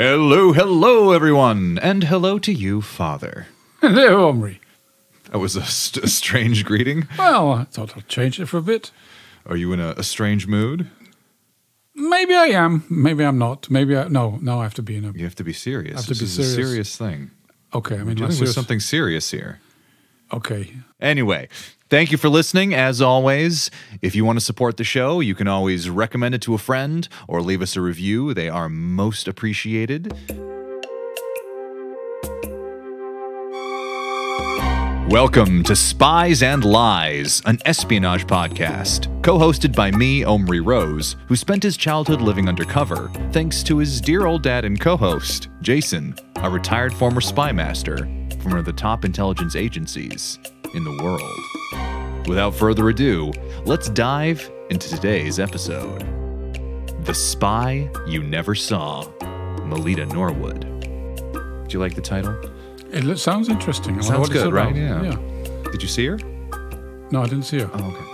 Hello, hello, everyone, and hello to you, Father. Hello, Omri. That was a, st- a strange greeting. Well, I thought I'd change it for a bit. Are you in a, a strange mood? Maybe I am. Maybe I'm not. Maybe I. No, no, I have to be in a. You have to be serious. I have to this be is a serious. serious thing. Okay, I mean, We're dealing with serious- something serious here. Okay. Anyway, thank you for listening. As always, if you want to support the show, you can always recommend it to a friend or leave us a review. They are most appreciated. Welcome to Spies and Lies, an espionage podcast, co hosted by me, Omri Rose, who spent his childhood living undercover thanks to his dear old dad and co host, Jason, a retired former spy master from one of the top intelligence agencies in the world. Without further ado, let's dive into today's episode The Spy You Never Saw, Melita Norwood. Do you like the title? It sounds interesting. Sounds good, right? Yeah. yeah. Did you see her? No, I didn't see her. Oh, okay.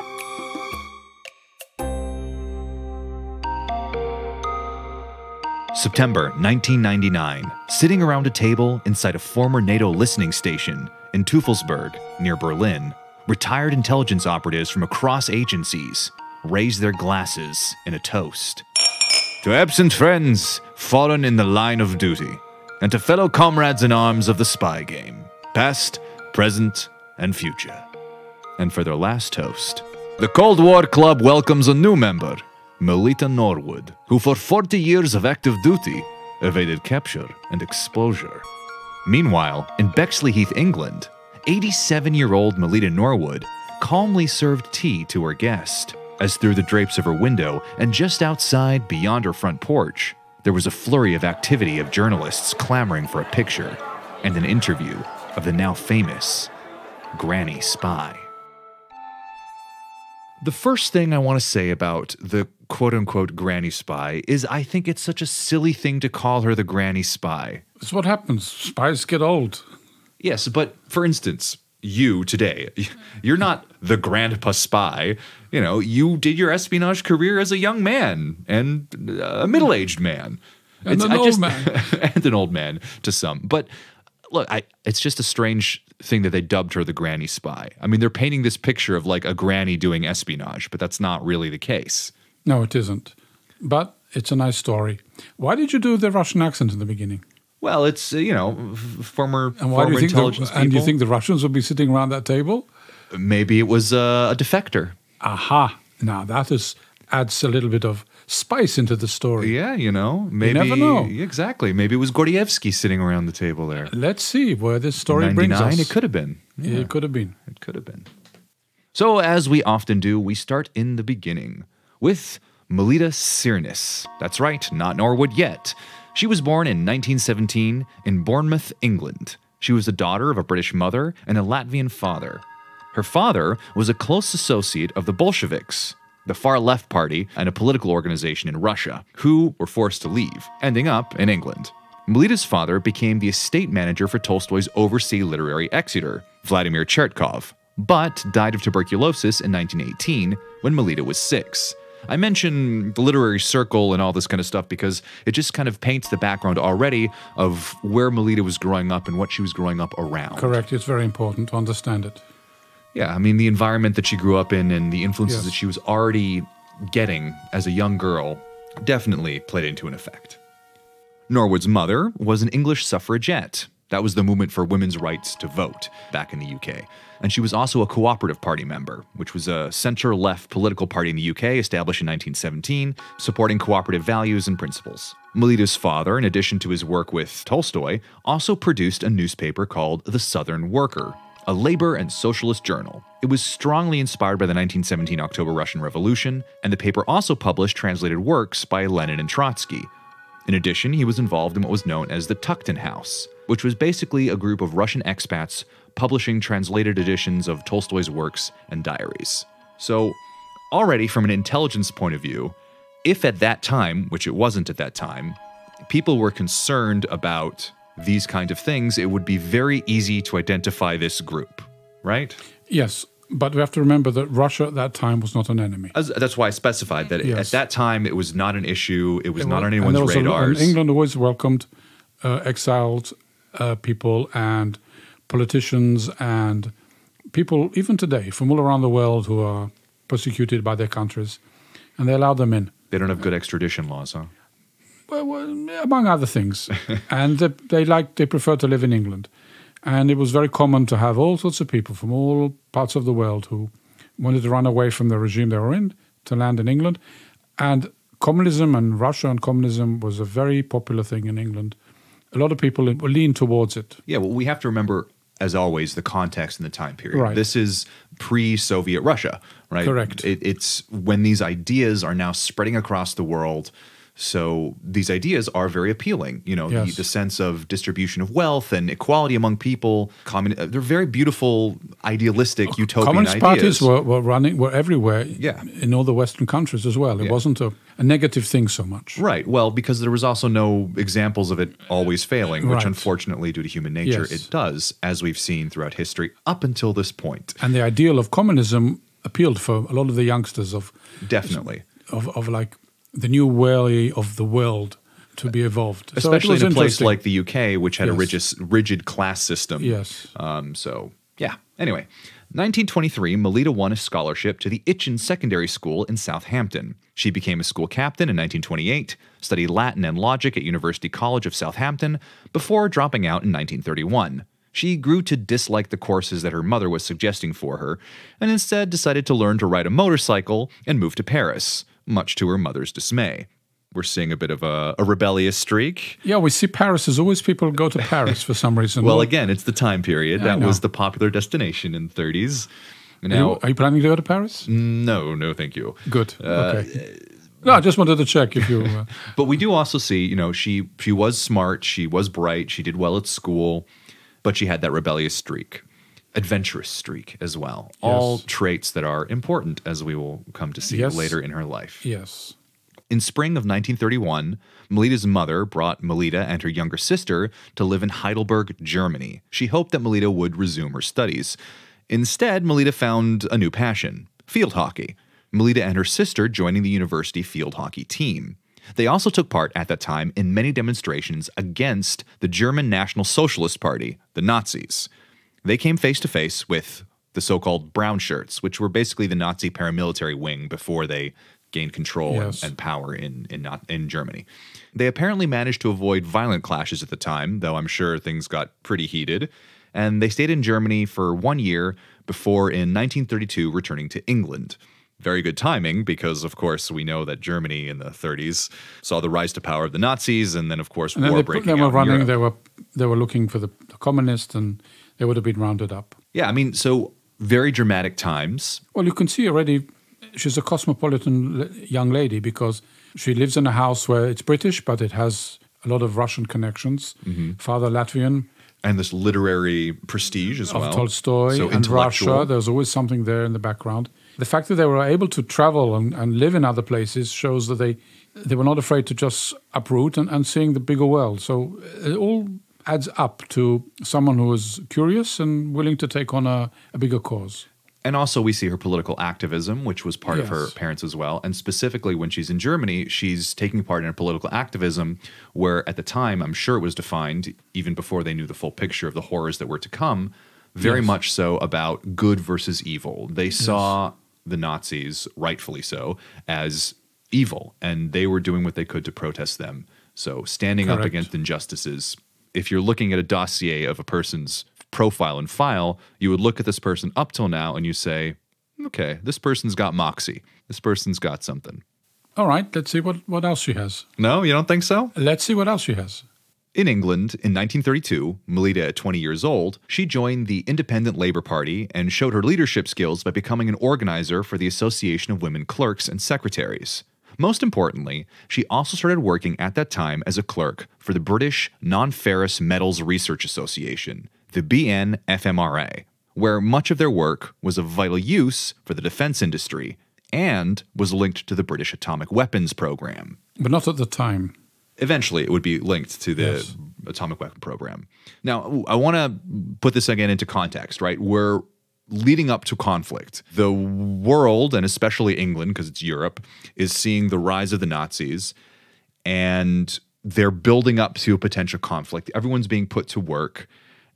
September 1999, sitting around a table inside a former NATO listening station in Teufelsberg, near Berlin, retired intelligence operatives from across agencies raised their glasses in a toast. To absent friends fallen in the line of duty, and to fellow comrades in arms of the spy game, past, present, and future. And for their last toast, the Cold War Club welcomes a new member, Melita Norwood, who for 40 years of active duty evaded capture and exposure. Meanwhile, in Bexleyheath, England, 87 year old Melita Norwood calmly served tea to her guest, as through the drapes of her window and just outside beyond her front porch, there was a flurry of activity of journalists clamoring for a picture and an interview of the now famous Granny Spy. The first thing I want to say about the quote unquote granny spy is I think it's such a silly thing to call her the granny spy. That's what happens. Spies get old. Yes, but for instance, you today, you're not the grandpa spy. You know, you did your espionage career as a young man and a middle aged man. And It's- an I old man. and an old man to some. But look, I, it's just a strange thing that they dubbed her the granny spy. I mean, they're painting this picture of like a granny doing espionage, but that's not really the case. No, it isn't. But it's a nice story. Why did you do the Russian accent in the beginning? Well, it's uh, you know former And why do former you think intelligence the, and you think the Russians would be sitting around that table? Maybe it was uh, a defector. Aha! Now that is adds a little bit of spice into the story. Yeah, you know, maybe never know. exactly. Maybe it was Gordievsky sitting around the table there. Let's see where this story brings 99, us. it could have been. Yeah, It could have been. it could have been. So, as we often do, we start in the beginning with Melita Sirnis. That's right, not Norwood yet. She was born in 1917 in Bournemouth, England. She was the daughter of a British mother and a Latvian father. Her father was a close associate of the Bolsheviks, the far left party and a political organization in Russia, who were forced to leave, ending up in England. Melita's father became the estate manager for Tolstoy's overseas literary exeter, Vladimir Chertkov, but died of tuberculosis in 1918 when Melita was six. I mention the literary circle and all this kind of stuff because it just kind of paints the background already of where Melita was growing up and what she was growing up around. Correct. It's very important to understand it. Yeah, I mean, the environment that she grew up in and the influences Yes. that she was already getting as a young girl definitely played into an effect. Norwood's mother was an English suffragette. That was the movement for women's rights to vote back in the UK. And she was also a cooperative party member, which was a center left political party in the UK established in 1917, supporting cooperative values and principles. Melita's father, in addition to his work with Tolstoy, also produced a newspaper called The Southern Worker, a labor and socialist journal. It was strongly inspired by the 1917 October Russian Revolution, and the paper also published translated works by Lenin and Trotsky. In addition, he was involved in what was known as the Tuckton House, which was basically a group of Russian expats publishing translated editions of Tolstoy's works and diaries. So, already from an intelligence point of view, if at that time, which it wasn't at that time, people were concerned about these kind of things, it would be very easy to identify this group, right? Yes, But we have to remember that Russia at that time was not an enemy. As, that's why I specified that Yes. at that time it was not an issue. It was It not on anyone's there was a and. England always welcomed uh, exiled uh, people and politicians and people, even today, from all around the world who are persecuted by their countries, and they allow them in. They don't have good extradition laws, huh? Well, well, among other things, and they, they like they prefer to live in England, and it was very common to have all sorts of people from all parts of the world who wanted to run away from the regime they were in to land in England, and communism and Russia and communism was a very popular thing in England. A lot of people lean towards it. Yeah, well, we have to remember, as always, the context and the time period. Right. This is pre-Soviet Russia, right? Correct. It, it's when these ideas are now spreading across the world. So these ideas are very appealing. You know, the, Yes. the sense of distribution of wealth and equality among people. Commun- uh, they're very beautiful, idealistic, utopian Communist ideas. parties were, were running were everywhere Yeah. in all the Western countries as well. It Yeah. wasn't a, a negative thing so much. Right. Well, because there was also no examples of it always failing, which Right. unfortunately, due to human nature, Yes. it does, as we've seen throughout history up until this point. And the ideal of communism appealed for a lot of the youngsters of Definitely. of, of like the new way of the world to be evolved. So Especially was in a place like the UK, which had a rigid, rigid class system. Yes. Um, so, yeah. Anyway, 1923, Melita won a scholarship to the Itchen Secondary School in Southampton. She became a school captain in 1928, studied Latin and logic at University College of Southampton, before dropping out in 1931. She grew to dislike the courses that her mother was suggesting for her, and instead decided to learn to ride a motorcycle and move to Paris, much to her mother's dismay. We're seeing a bit of a, a rebellious streak. Yeah, we see Paris. There's always people go to Paris for some reason. Well, again, it's the time period. I that was the popular destination in the 30s. are, Now, you, are you planning to go to Paris? no, no, thank you. Good. Uh, okay. No, I just wanted to check if you. Uh, But we do also see, you know, she she was smart, she was bright, she did well at school, but she had that rebellious streak, adventurous streak as well. All traits that are important, as we will come to see Yes. later in her life. yes. In spring of 1931, Melita's mother brought Melita and her younger sister to live in Heidelberg, Germany. She hoped that Melita would resume her studies. Instead, Melita found a new passion field hockey. Melita and her sister joining the university field hockey team. They also took part at that time in many demonstrations against the German National Socialist Party, the Nazis. They came face to face with the so called brown shirts, which were basically the Nazi paramilitary wing before they gained control and- Yes. and power in, in, not, in Germany. They apparently managed to avoid violent clashes at the time, though I'm sure things got pretty heated. And they stayed in Germany for one year before, in 1932, returning to England. Very good timing because, of course, we know that Germany in the 30s saw the rise to power of the Nazis, and then, of course, And war they, breaking they were out in running. They were they were looking for the, the communists, and they would have been rounded up. Yeah, I mean, so very dramatic times. Well, you can see already she's a cosmopolitan young lady because she lives in a house where it's British, but it has a lot of Russian connections. Mm-hmm. Father Latvian and this literary prestige as of well. Tolstoy so and. Russia. There's always something there in the background. The fact that they were able to travel and, and live in other places shows that they they were not afraid to just uproot and, and seeing the bigger world. So it all adds up to someone who is curious and willing to take on a, a bigger cause. And also, we see her political activism, which was part of her parents as well. And specifically, when she's in Germany, she's taking part in political activism, where at the time, I'm sure it was defined, even before they knew the full picture of the horrors that were to come, very Yes. much so about good versus evil. They saw the Nazis, rightfully so, as evil, and they were doing what they could to protest them. So, standing up against injustices. If you're looking at a dossier of a person's profile and file, you would look at this person up till now and you say, okay, this person's got moxie. This person's got something. All right, let's see what, what else she has. No, you don't think so? Let's see what else she has. In England, in 1932, Melita at 20 years old, she joined the Independent Labour Party and showed her leadership skills by becoming an organizer for the Association of Women Clerks and Secretaries. Most importantly, she also started working at that time as a clerk for the British Non Ferrous Metals Research Association, the BNFMRA, where much of their work was of vital use for the defense industry and was linked to the British atomic weapons program. But not at the time. Eventually, it would be linked to the Yes. atomic weapon program. Now, I want to put this again into context, right? We're leading up to conflict. The world, and especially England, because it's Europe, is seeing the rise of the Nazis and they're building up to a potential conflict. Everyone's being put to work.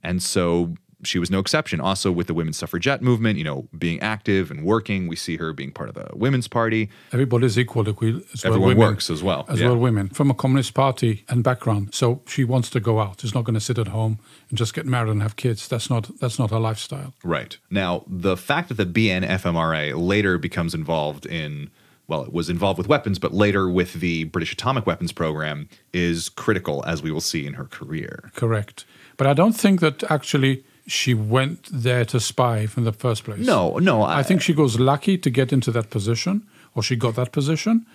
And so she was no exception. Also, with the women's suffragette movement, you know, being active and working, we see her being part of the Women's Party. Everybody's equal as well. Everyone women, works as well. As yeah. well, women from a communist party and background. So she wants to go out. She's not going to sit at home and just get married and have kids. That's not that's not her lifestyle. Right now, the fact that the BNFMRA later becomes involved in well, it was involved with weapons, but later with the British atomic weapons program is critical, as we will see in her career. Correct. But I don't think that actually she went there to spy from the first place. No, no. I, I think she was lucky to get into that position, or she got that position.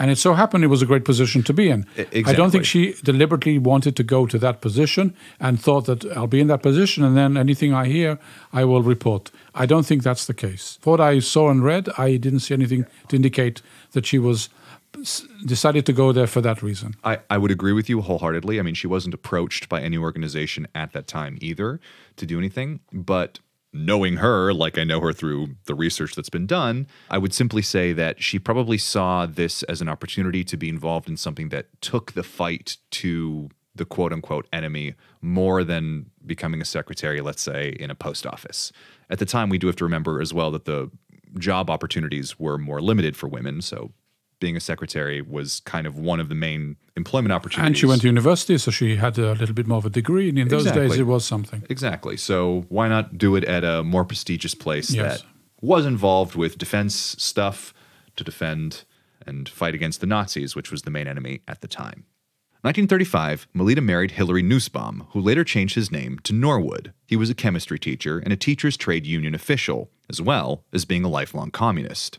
And it so happened it was a great position to be in. Exactly. I don't think she deliberately wanted to go to that position and thought that I'll be in that position and then anything I hear, I will report. I don't think that's the case. For what I saw and read, I didn't see anything to indicate that she was decided to go there for that reason. I, I would agree with you wholeheartedly. I mean, she wasn't approached by any organization at that time either to do anything. But knowing her, like I know her through the research that's been done, I would simply say that she probably saw this as an opportunity to be involved in something that took the fight to the quote unquote enemy more than becoming a secretary, let's say, in a post office. At the time, we do have to remember as well that the job opportunities were more limited for women. So being a secretary was kind of one of the main employment opportunities. And she went to university, so she had a little bit more of a degree. And in those Exactly. days, it was something. Exactly. So why not do it at a more prestigious place Yes. that was involved with defense stuff to defend and fight against the Nazis, which was the main enemy at the time. 1935, Melita married Hilary Nussbaum, who later changed his name to Norwood. He was a chemistry teacher and a teachers' trade union official, as well as being a lifelong communist.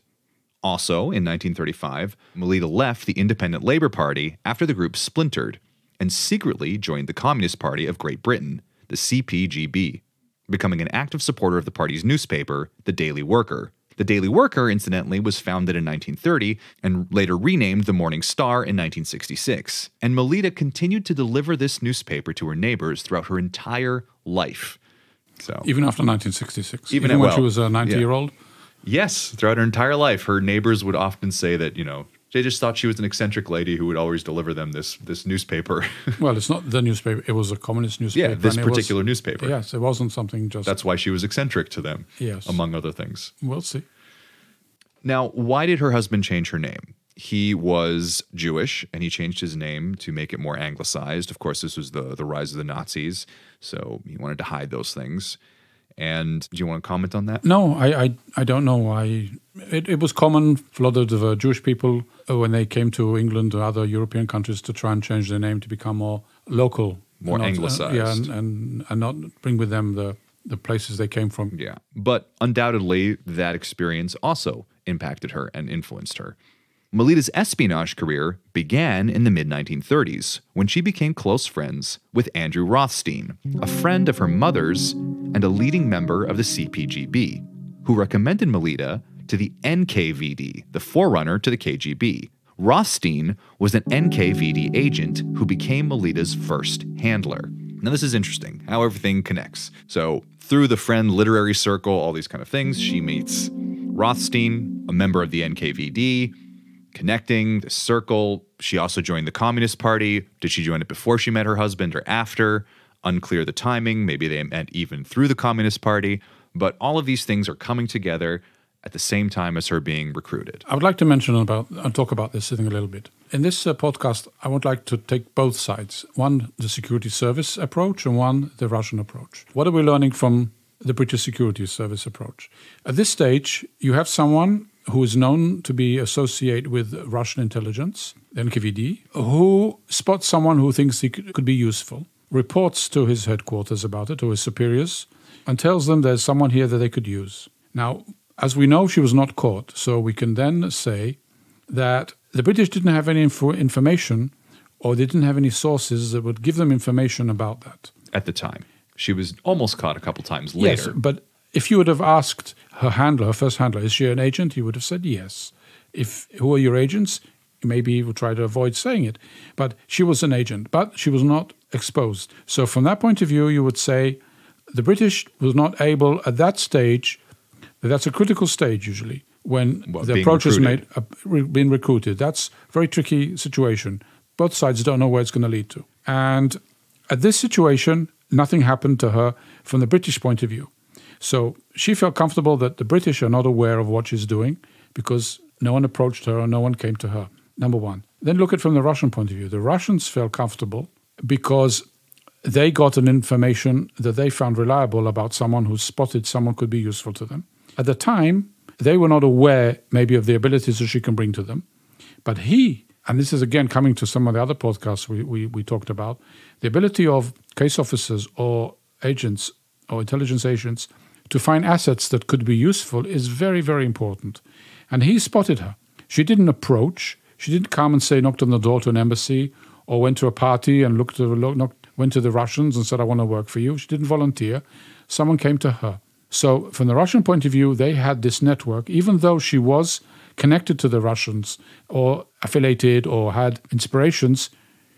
Also, in 1935, Melita left the Independent Labour Party after the group splintered and secretly joined the Communist Party of Great Britain, the CPGB, becoming an active supporter of the party's newspaper, The Daily Worker. The Daily Worker, incidentally, was founded in 1930 and later renamed the Morning Star in 1966. And Melita continued to deliver this newspaper to her neighbors throughout her entire life. So, Even after 1966. Even Even, when well, she was a 90 yeah. year old. Yes, throughout her entire life, her neighbors would often say that, you know, they just thought she was an eccentric lady who would always deliver them this this newspaper. Well, it's not the newspaper, it was a communist newspaper. yeah, this it was- particular newspaper. Yes, it wasn't something just. That's why she was eccentric to them, Yes. among other things. We'll see. Now, why did her husband change her name? He was Jewish and he changed his name to make it more anglicized. Of course, this was the, the rise of the Nazis, so he wanted to hide those things. And do you want to comment on that? No, I, I, I don't know why. It, it was common for a lot of the uh, Jewish people uh, when they came to England or other European countries to try and change their name to become more local. More not- uh, yeah, and, and, and not bring with them the, the places they came from. Yeah. But undoubtedly, that experience also impacted her and influenced her. Melita's espionage career began in the mid 1930s when she became close friends with Andrew Rothstein, a friend of her mother's and a leading member of the CPGB, who recommended Melita to the NKVD, the forerunner to the KGB. Rothstein was an NKVD agent who became Melita's first handler. Now, this is interesting how everything connects. So, through the friend literary circle, all these kind of things, she meets Rothstein, a member of the NKVD, connecting the circle. She also joined the Communist Party. Did she join it before she met her husband or after? Unclear the timing. Maybe they meant even through the Communist Party. But all of these things are coming together at the same time as her being recruited. I would like to mention about and talk about this thing a little bit. In this uh, podcast, I would like to take both sides one, the security service approach, and one, the Russian approach. What are we learning from the British security service approach? At this stage, you have someone who is known to be associated with Russian intelligence, the NKVD, who spots someone who thinks he could could be useful, reports to his headquarters about it, to his superiors, and tells them there's someone here that they could use. Now, as we know, she was not caught, so we can then say that the British didn't have any info- information or they didn't have any sources that would give them information about that. At the time, she was almost caught a couple times later. Yes, but if you would have asked her handler, her first handler, is she an agent? He would have said yes. If who are your agents? Maybe he would try to avoid saying it. But she was an agent, but she was not exposed. So from that point of view, you would say the British was not able at that stage, that's a critical stage usually, when What, the approach is made, uh, re- being recruited. That's a very tricky situation. Both sides don't know where it's going to lead to. And at this situation, nothing happened to her from the British point of view. So she felt comfortable that the British are not aware of what she's doing because no one approached her or no one came to her. Number one. Then look at it from the Russian point of view. The Russians felt comfortable because they got an information that they found reliable about someone who spotted someone could be useful to them. At the time, they were not aware maybe of the abilities that she can bring to them. But he, and this is again coming to some of the other podcasts we, we, we talked about, the ability of case officers or agents or intelligence agents to find assets that could be useful is very, very important. And he spotted her. She didn't approach, she didn't come and say, knocked on the door to an embassy or went to a party and looked look, knocked, went to the Russians and said, I want to work for you. She didn't volunteer. Someone came to her. So, from the Russian point of view, they had this network, even though she was connected to the Russians or affiliated or had inspirations,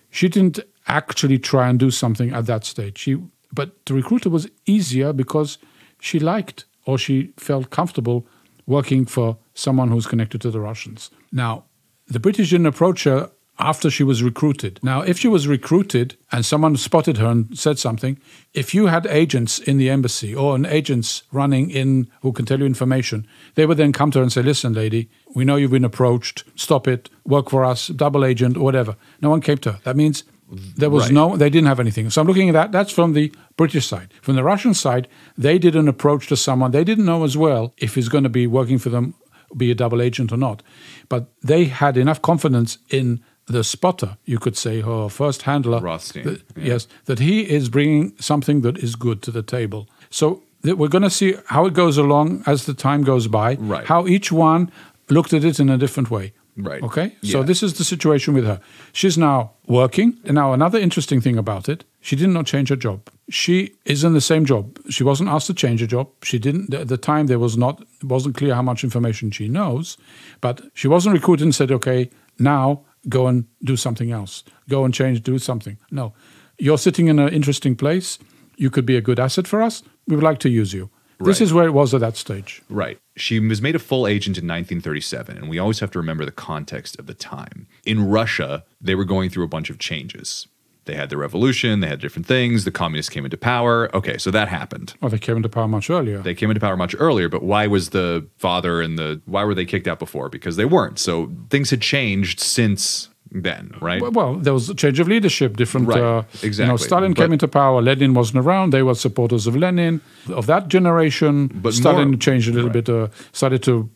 she didn't actually try and do something at that stage. She, but the recruiter was easier because she liked or she felt comfortable working for someone who's connected to the Russians. Now, the British didn't approach her after she was recruited. Now, if she was recruited and someone spotted her and said something, if you had agents in the embassy or an agents running in who can tell you information, they would then come to her and say, Listen, lady, we know you've been approached, stop it, work for us, double agent, or whatever. No one came to her. That means there was Right. no, they didn't have anything. So I'm looking at that. That's from the British side. From the Russian side, they did an approach to someone. They didn't know as well if he's going to be working for them, be a double agent or not. But they had enough confidence in the spotter, you could say, her first handler. Rothstein, that- yeah. Yes, that he is bringing something that is good to the table. So that we're going to see how it goes along as the time goes by. Right. How each one looked at it in a different way. Right. Okay. So this is the situation with her. She's now working. And now another interesting thing about it, she did not change her job. She is in the same job. She wasn't asked to change her job. She didn't at the time there was not it wasn't clear how much information she knows, but she wasn't recruited and said, Okay, now go and do something else. Go and change, do something. No. You're sitting in an interesting place. You could be a good asset for us. We would like to use you. This is where it was at that stage. Right. She was made a full agent in 1937, and we always have to remember the context of the time. In Russia, they were going through a bunch of changes. They had the revolution, they had different things, the communists came into power. Okay, so that happened. Well, they came into power much earlier. They came into power much earlier, but why was the father and the why were they kicked out before? Because they weren't. So things had changed since then, right? Well, there was a change of leadership. Different, Right, uh, You know, exactly. Stalin But- came into power. Lenin wasn't around. They were supporters of Lenin. Of that generation, But Stalin more- changed a little right. bit. Uh, started to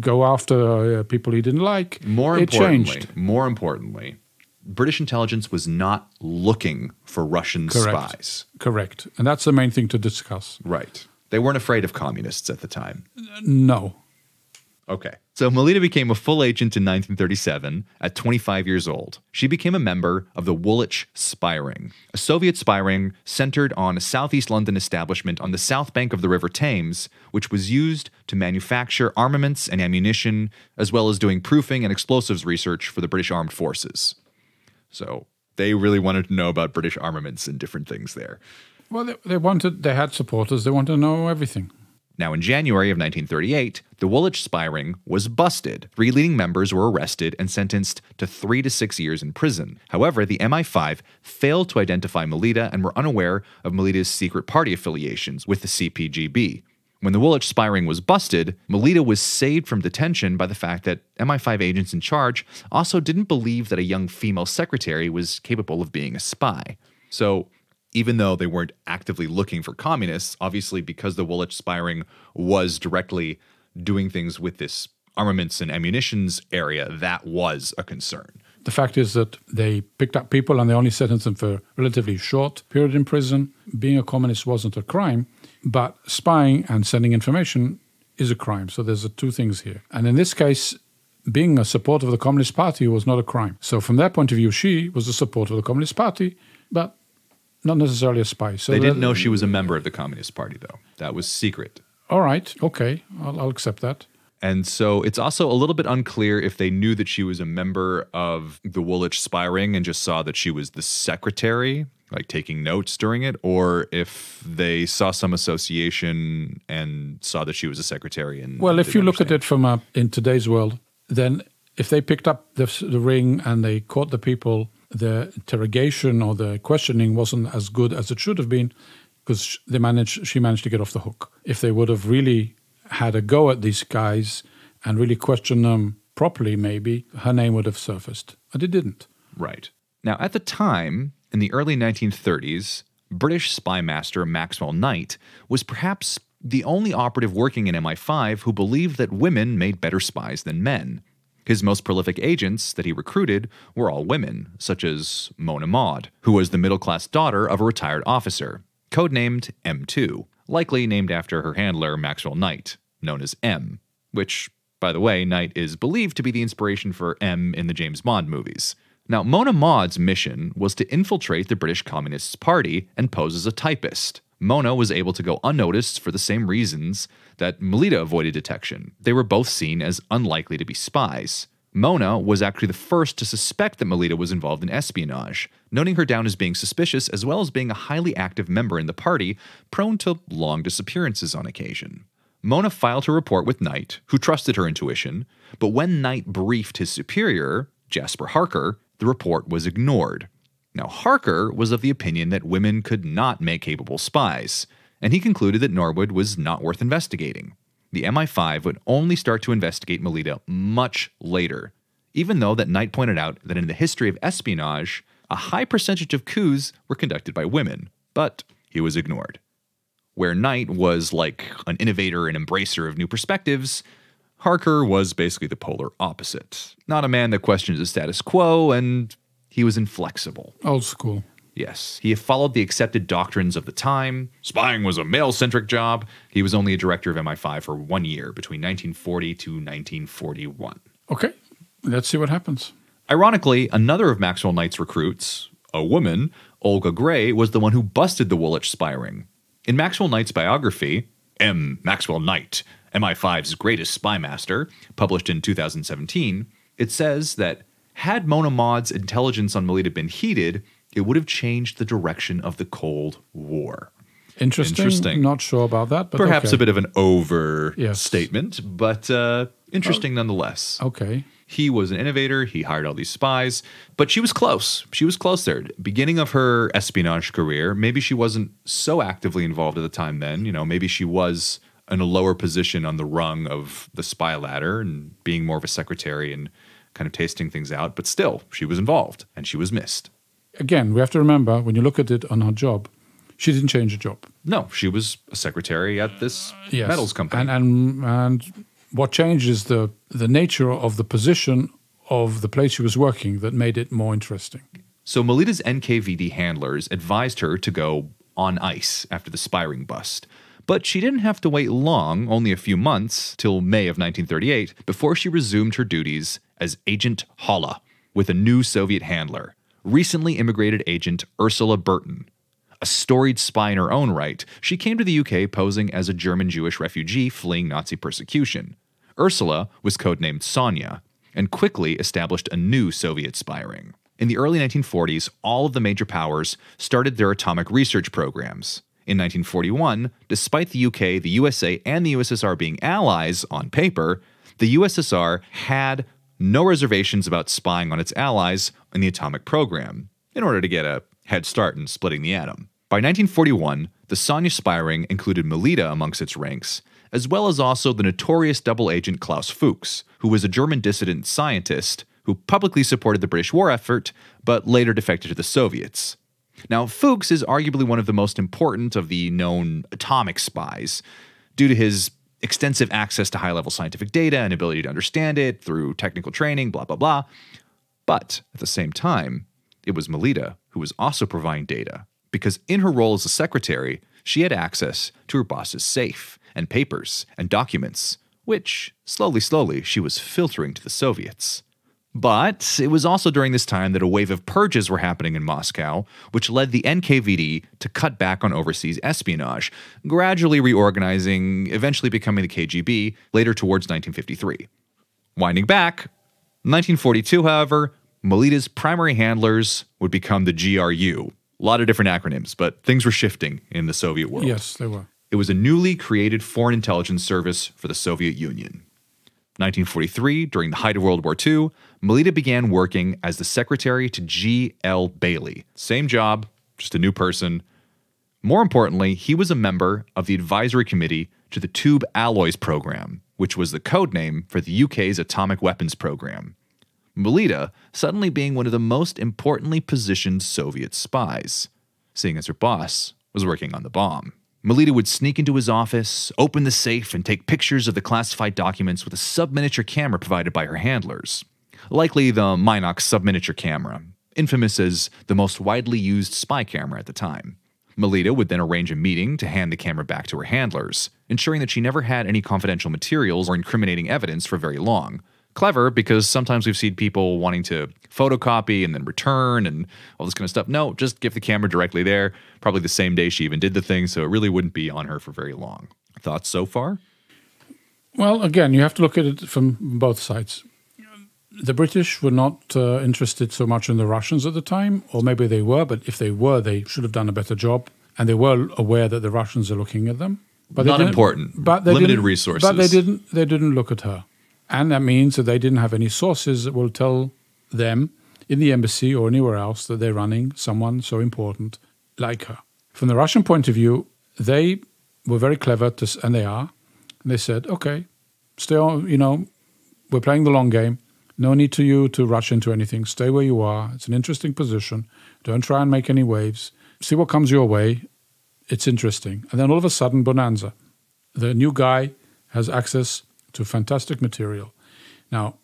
go after uh, people he didn't like. More it importantly, changed. more importantly, British intelligence was not looking for Russian Correct. spies. Correct, and that's the main thing to discuss. Right. They weren't afraid of communists at the time. No, Okay. So Melita became a full agent in 1937 at 25 years old. She became a member of the Woolwich Spy Ring, a Soviet spy ring centered on a southeast London establishment on the south bank of the River Thames, which was used to manufacture armaments and ammunition, as well as doing proofing and explosives research for the British Armed Forces. So they really wanted to know about British armaments and different things there. well, they, they wanted. They had supporters. They wanted to know everything. Now, in January of 1938, the Woolwich spy ring was busted. Three leading members were arrested and sentenced to three to six years in prison. However, the MI5 failed to identify Melita and were unaware of Melita's secret party affiliations with the CPGB. When the Woolwich spy ring was busted, Melita was saved from detention by the fact that MI5 agents in charge also didn't believe that a young female secretary was capable of being a spy. So, even though they weren't actively looking for communists, obviously because the Woolwich spy ring was directly doing things with this armaments and ammunitions area, that was a concern. The fact is that they picked up people and they only sentenced them for a relatively short period in prison. Being a communist wasn't a crime, but spying and sending information is a crime. So there's two things here. And in this case, being a supporter of the Communist Party was not a crime. So from their point of view, she was a supporter of the Communist Party, but not necessarily a spy. So They didn't know she was a member of the Communist Party, though. That was secret. All right, okay, I'll, I'll accept that. And so it's also a little bit unclear if they knew that she was a member of the Woolwich spy ring and just saw that she was the secretary, like taking notes during it, or if they saw some association and saw that she was a secretary. And Well, if you look at it from a, in today's world, then if they picked up the, the ring and they caught the people, the interrogation or the questioning wasn't as good as it should have been because they managed, she managed to get off the hook. If they would have really had a go at these guys and really questioned them properly, maybe her name would have surfaced. But it didn't. Right. Now, at the time, in the early 1930s, British spy master Maxwell Knight was perhaps the only operative working in MI5 who believed that women made better spies than men. His most prolific agents that he recruited were all women, such as Mona Maund, who was the middle class daughter of a retired officer, codenamed M2, likely named after her handler Maxwell Knight, known as M, which, by the way, Knight is believed to be the inspiration for M in the James Bond movies. Now, Mona Maund's mission was to infiltrate the British Communist Party and pose as a typist. Mona was able to go unnoticed for the same reasons that Melita avoided detection. They were both seen as unlikely to be spies. Mona was actually the first to suspect that Melita was involved in espionage, noting her down as being suspicious as well as being a highly active member in the party, prone to long disappearances on occasion. Mona filed her report with Knight, who trusted her intuition, but when Knight briefed his superior, Jasper Harker, the report was ignored. Now, Harker was of the opinion that women could not make capable spies, and he concluded that Norwood was not worth investigating. The MI5 would only start to investigate Melita much later, even though that Knight pointed out that in the history of espionage, a high percentage of coups were conducted by women, but he was ignored. Where Knight was like an innovator and embracer of new perspectives, Harker was basically the polar opposite. Not a man that questions the status quo, and he was inflexible. Old school. Yes, he followed the accepted doctrines of the time. Spying was a male centric job. He was only a director of MI5 for one year between 1940 to 1941. Okay, let's see what happens. Ironically, another of Maxwell Knight's recruits, a woman, Olga Gray, was the one who busted the Woolwich spy ring. In Maxwell Knight's biography, M. Maxwell Knight, MI5's greatest spy master, published in 2017, it says that had Mona Maund's intelligence on Melita been heeded, it would have changed the direction of the Cold War. Interesting. Interesting. Not sure about that, but Perhaps okay. a bit of an overstatement, Yes. but uh, interesting nonetheless. Okay. He was an innovator. He hired all these spies, but she was close. She was close there. Beginning of her espionage career, maybe she wasn't so actively involved at the time then. You know, maybe she was in a lower position on the rung of the spy ladder and being more of a secretary and kind of tasting things out, but still, she was involved and she was missed. Again, we have to remember when you look at it on her job, she didn't change her job. No, she was a secretary at this uh, Yes. metals company. And and and what changed is the the nature of the position of the place she was working that made it more interesting. So Melita's NKVD handlers advised her to go on ice after the Spiring bust. But she didn't have to wait long, only a few months, till May of 1938, before she resumed her duties as Agent Hola with a new Soviet handler, recently immigrated agent Ursula Beurton. A storied spy in her own right, she came to the UK posing as a German Jewish refugee fleeing Nazi persecution. Ursula was codenamed Sonia and quickly established a new Soviet spy ring. In the early 1940s, all of the major powers started their atomic research programs. In 1941, despite the UK, the USA, and the USSR being allies on paper, the USSR had no reservations about spying on its allies in the atomic program in order to get a head start in splitting the atom. By 1941, the Sonia spy ring included Melita amongst its ranks, as well as also the notorious double agent Klaus Fuchs, who was a German dissident scientist who publicly supported the British war effort but later defected to the Soviets. Now, Fuchs is arguably one of the most important of the known atomic spies due to his extensive access to high level scientific data and ability to understand it through technical training, blah, blah, blah. But at the same time, it was Melita who was also providing data because in her role as a secretary, she had access to her boss's safe and papers and documents, which slowly, slowly she was filtering to the Soviets. But it was also during this time that a wave of purges were happening in Moscow, which led the NKVD to cut back on overseas espionage, gradually reorganizing, eventually becoming the KGB later towards 1953. Winding back, 1942, however, Melita's primary handlers would become the GRU, A lot of different acronyms, but things were shifting in the Soviet world. Yes, they were. It was a newly created foreign intelligence service for the Soviet Union. 1943, during the height of World War II, Melita began working as the secretary to G. L. Bailey. Same job, just a new person. More importantly, he was a member of the advisory committee to the Tube Alloys Program, which was the code name for the UK's atomic weapons program. Melita suddenly being one of the most importantly positioned Soviet spies, seeing as her boss was working on the bomb. Melita would sneak into his office, open the safe, and take pictures of the classified documents with a subminiature camera provided by her handlers. Likely the Minox subminiature camera, infamous as the most widely used spy camera at the time. Melita would then arrange a meeting to hand the camera back to her handlers, ensuring that she never had any confidential materials or incriminating evidence for very long. Clever because sometimes we've seen people wanting to photocopy and then return and all this kind of stuff. No, just give the camera directly there. Probably the same day she even did the thing, so it really wouldn't be on her for very long. Thoughts so far? Well, again, you have to look at it from both sides. The British were not uh, interested so much in the Russians at the time, or maybe they were, but if they were, they should have done a better job. And they were aware that the Russians are looking at them. But not important. But they limited resources. But they didn't. They didn't look at her, and that means that they didn't have any sources that will tell them in the embassy or anywhere else that they're running someone so important like her. From the Russian point of view, they were very clever, to, and they are. And they said, "Okay, stay on. You know, we're playing the long game. No need to you to rush into anything. Stay where you are. It's an interesting position. Don't try and make any waves. See what comes your way. It's interesting." And then all of a sudden, bonanza. The new guy has access to fantastic material. Now,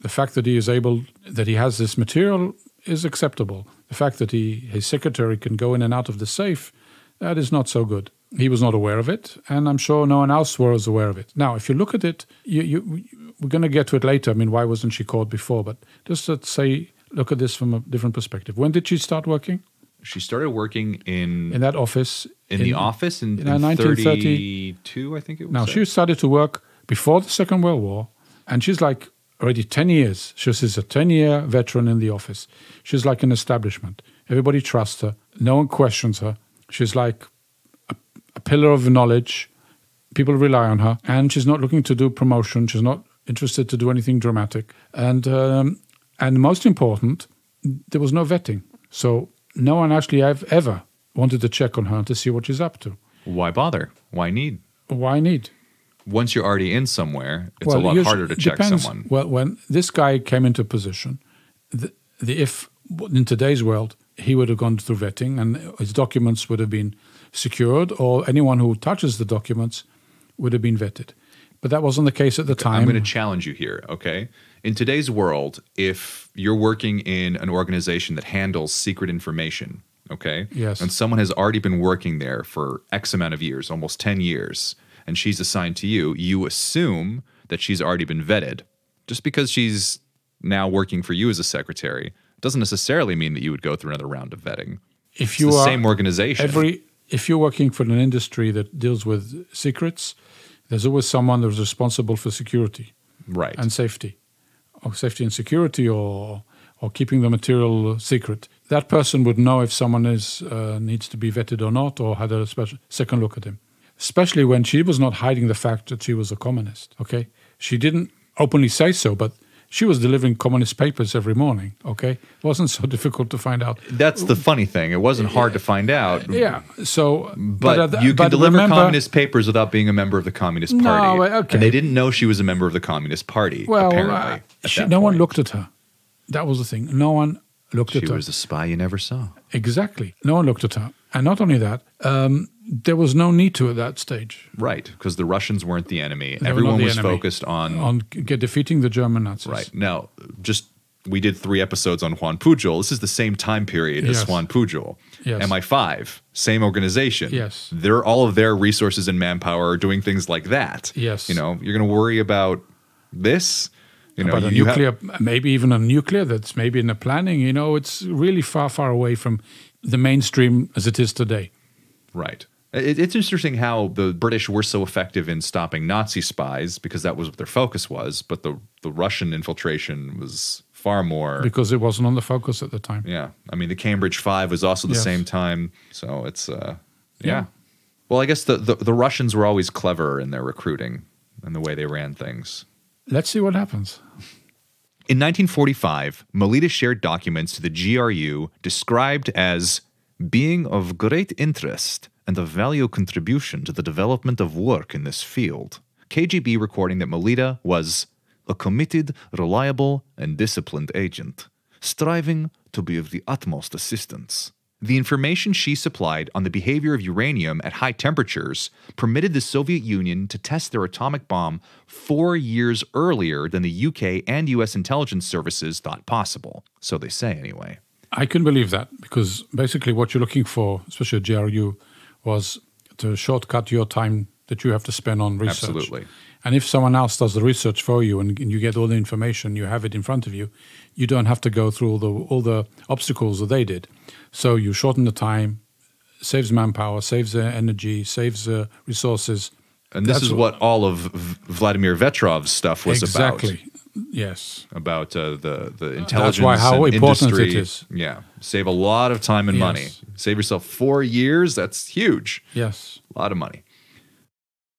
the fact that he is able that he has this material is acceptable. The fact that he his secretary can go in and out of the safe, that is not so good. He was not aware of it, and I'm sure no one else was aware of it. Now, if you look at it, you, you we're going to get to it later. I mean, why wasn't she caught before? But just let's say, look at this from a different perspective. When did she start working She started working in in that office? in, the office in, in uh, in 1930 32, I think it was. Now, she started to work before the Second World War, and she's like already 10 years. She's a 10 year veteran in the office. She's like an establishment. Everybody trusts her, no one questions her. She's like a, a pillar of knowledge. People rely on her, and she's not looking to do promotion. She's not interested to do anything dramatic. And, um, and most important, there was no vetting. So no one actually have ever wanted to check on her to see what she's up to. Why bother? Why need? Why need? Once you're already in somewhere, it's a lot harder to check depends. someone. Well, when this guy came into position, the, the if in today's world he would have gone through vetting and his documents would have been secured, or anyone who touches the documents would have been vetted. But that wasn't the case at the time. I'm going to challenge you here, okay? In today's world, if you're working in an organization that handles secret information, okay? Yes. And someone has already been working there for X amount of years, almost 10 years, and she's assigned to you, you assume that she's already been vetted. Just because she's now working for you as a secretary doesn't necessarily mean that you would go through another round of vetting. if It's you the are same organization. every if you're working for an industry that deals with secrets, there's always someone who's responsible for security. right. and safety, or safety and security, or or keeping the material secret. That person would know if someone is uh, needs to be vetted or not, or had a special second look at him. Especially when she was not hiding the fact that she was a communist. Okay, she didn't openly say so, but she was delivering communist papers every morning. Okay, it wasn't so difficult to find out. That's the funny thing. It wasn't hard to find out. Yeah, so But, uh, you can but deliver remember- communist papers without being a member of the Communist Party. No, okay. And they didn't know she was a member of the Communist Party, Well, apparently. uh, she, no one looked at her. That was the thing. No one looked She at her. She was a spy you never saw. Exactly. No one looked at her. And not only that, um, there was no need to at that stage Right, because the Russians weren't the enemy. not Everyone the was enemy. focused on, on get defeating the German Nazis. Right. Now, just we did three episodes on Juan Pujol. This is the same time period as Juan Pujol. Yes. MI5, same organization. Yes. They're all of their resources and manpower are doing things like that. Yes. You know, you're going to worry about this. You know, but a nuclear, maybe even a nuclear that's maybe in the planning, you know, it's really far, far away from the mainstream as it is today. right. It, it's interesting how the British were so effective in stopping Nazi spies because that was what their focus was, but the the Russian infiltration was far more. because it wasn't on the focus at the time. Yeah, I mean the Cambridge Five was also the Yes. same time, so it's uh, yeah. Yeah. Well, I guess the, the the Russians were always clever in their recruiting and the way they ran things. Let's see what happens. In 1945, Melita shared documents to the GRU described as being of great interest and of value contribution to the development of work in this field. KGB recording that Melita was a committed, reliable, and disciplined agent, striving to be of the utmost assistance. The information she supplied on the behavior of uranium at high temperatures permitted the Soviet Union to test their atomic bomb four years earlier than the UK and US intelligence services thought possible. So they say, anyway. I can believe that because basically what you're looking for, especially at GRU, was to shortcut your time that you have to spend on research. Absolutely. And if someone else does the research for you and, and you get all the information, you have it in front of you, you don't have to go through all the all the obstacles that they did. So you shorten the time, saves manpower, saves uh, energy, saves uh, resources. And this That's is what- all of V- Vladimir Vetrov's stuff was about. exactly. Yes. about. Uh, the the intelligence That's why how important it industry. is. Yeah, save a lot of time and money. Save yourself four years. That's huge. Yes. A lot of money.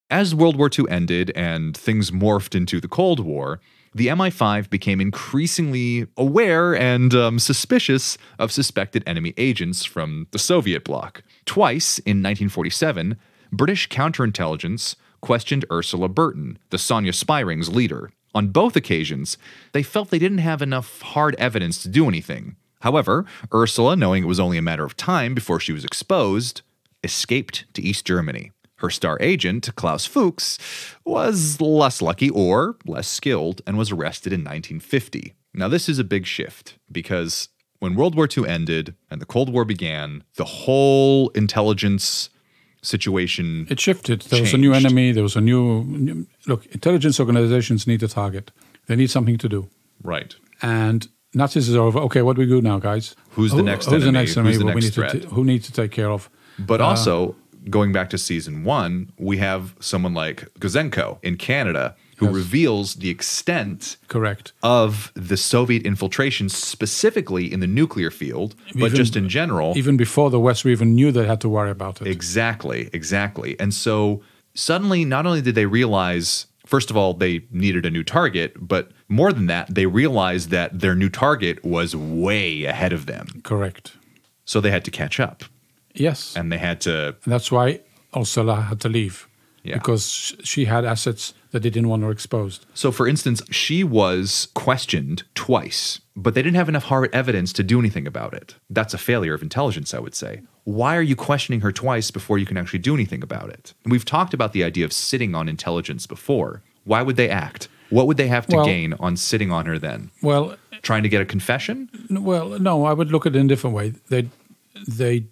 As World War II ended and things morphed into the Cold War, the MI5 became increasingly aware and um, suspicious of suspected enemy agents from the Soviet bloc. Twice in 1947, British counterintelligence questioned Ursula Beurton, the Sonia spy ring's leader. On both occasions, they felt they didn't have enough hard evidence to do anything. However, Ursula, knowing it was only a matter of time before she was exposed, escaped to East Germany. Her star agent, Klaus Fuchs, was less lucky or less skilled and was arrested in 1950. Now, this is a big shift because when World War II ended and the Cold War began, the whole intelligence situation It shifted. There was a new enemy. There was a new, new look. Intelligence organizations need a target. They need something to do. right. And Nazis are over. Okay, what do we do now, guys? Who's the Who- next Who's the next enemy? The what we need to who needs to take care of? But uh, also, going back to season one, we have someone like Gouzenko in Canada who Yes. reveals the extent Correct. of the Soviet infiltration, specifically in the nuclear field, but just in general. Even before the West even knew they had to worry about it. Exactly, exactly. And so suddenly, not only did they realize, first of all, they needed a new target, but more than that, they realized that their new target was way ahead of them. Correct. So they had to catch up Yes. and they had to, And that's why Ursula had to leave. Yeah. Because she had assets that they didn't want her exposed. so for instance, she was questioned twice, but they didn't have enough hard evidence to do anything about it. That's a failure of intelligence, I would say. Why are you questioning her twice before you can actually do anything about it? We've talked about the idea of sitting on intelligence before. Why would they act? What would they have to Well- gain on sitting on her then? Well, Trying to get a confession? Well, no, I would look at it in a different way. They, they,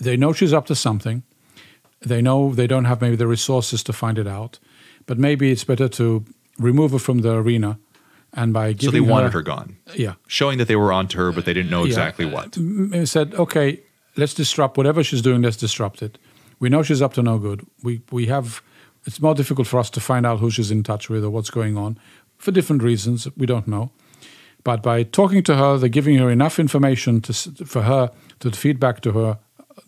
they know she's up to something. They know they don't have maybe the resources to find it out, but maybe it's better to remove her from the arena, and by So giving they wanted her gone. yeah, Showing that they were onto her, but they didn't know Yeah. exactly what. They said, okay, let's disrupt whatever she's doing. Let's disrupt it. We know she's up to no good. We we have. It's more difficult for us to find out who she's in touch with or what's going on, for different reasons. We don't know. But by talking to her, they're giving her enough information to, for her to feed back to her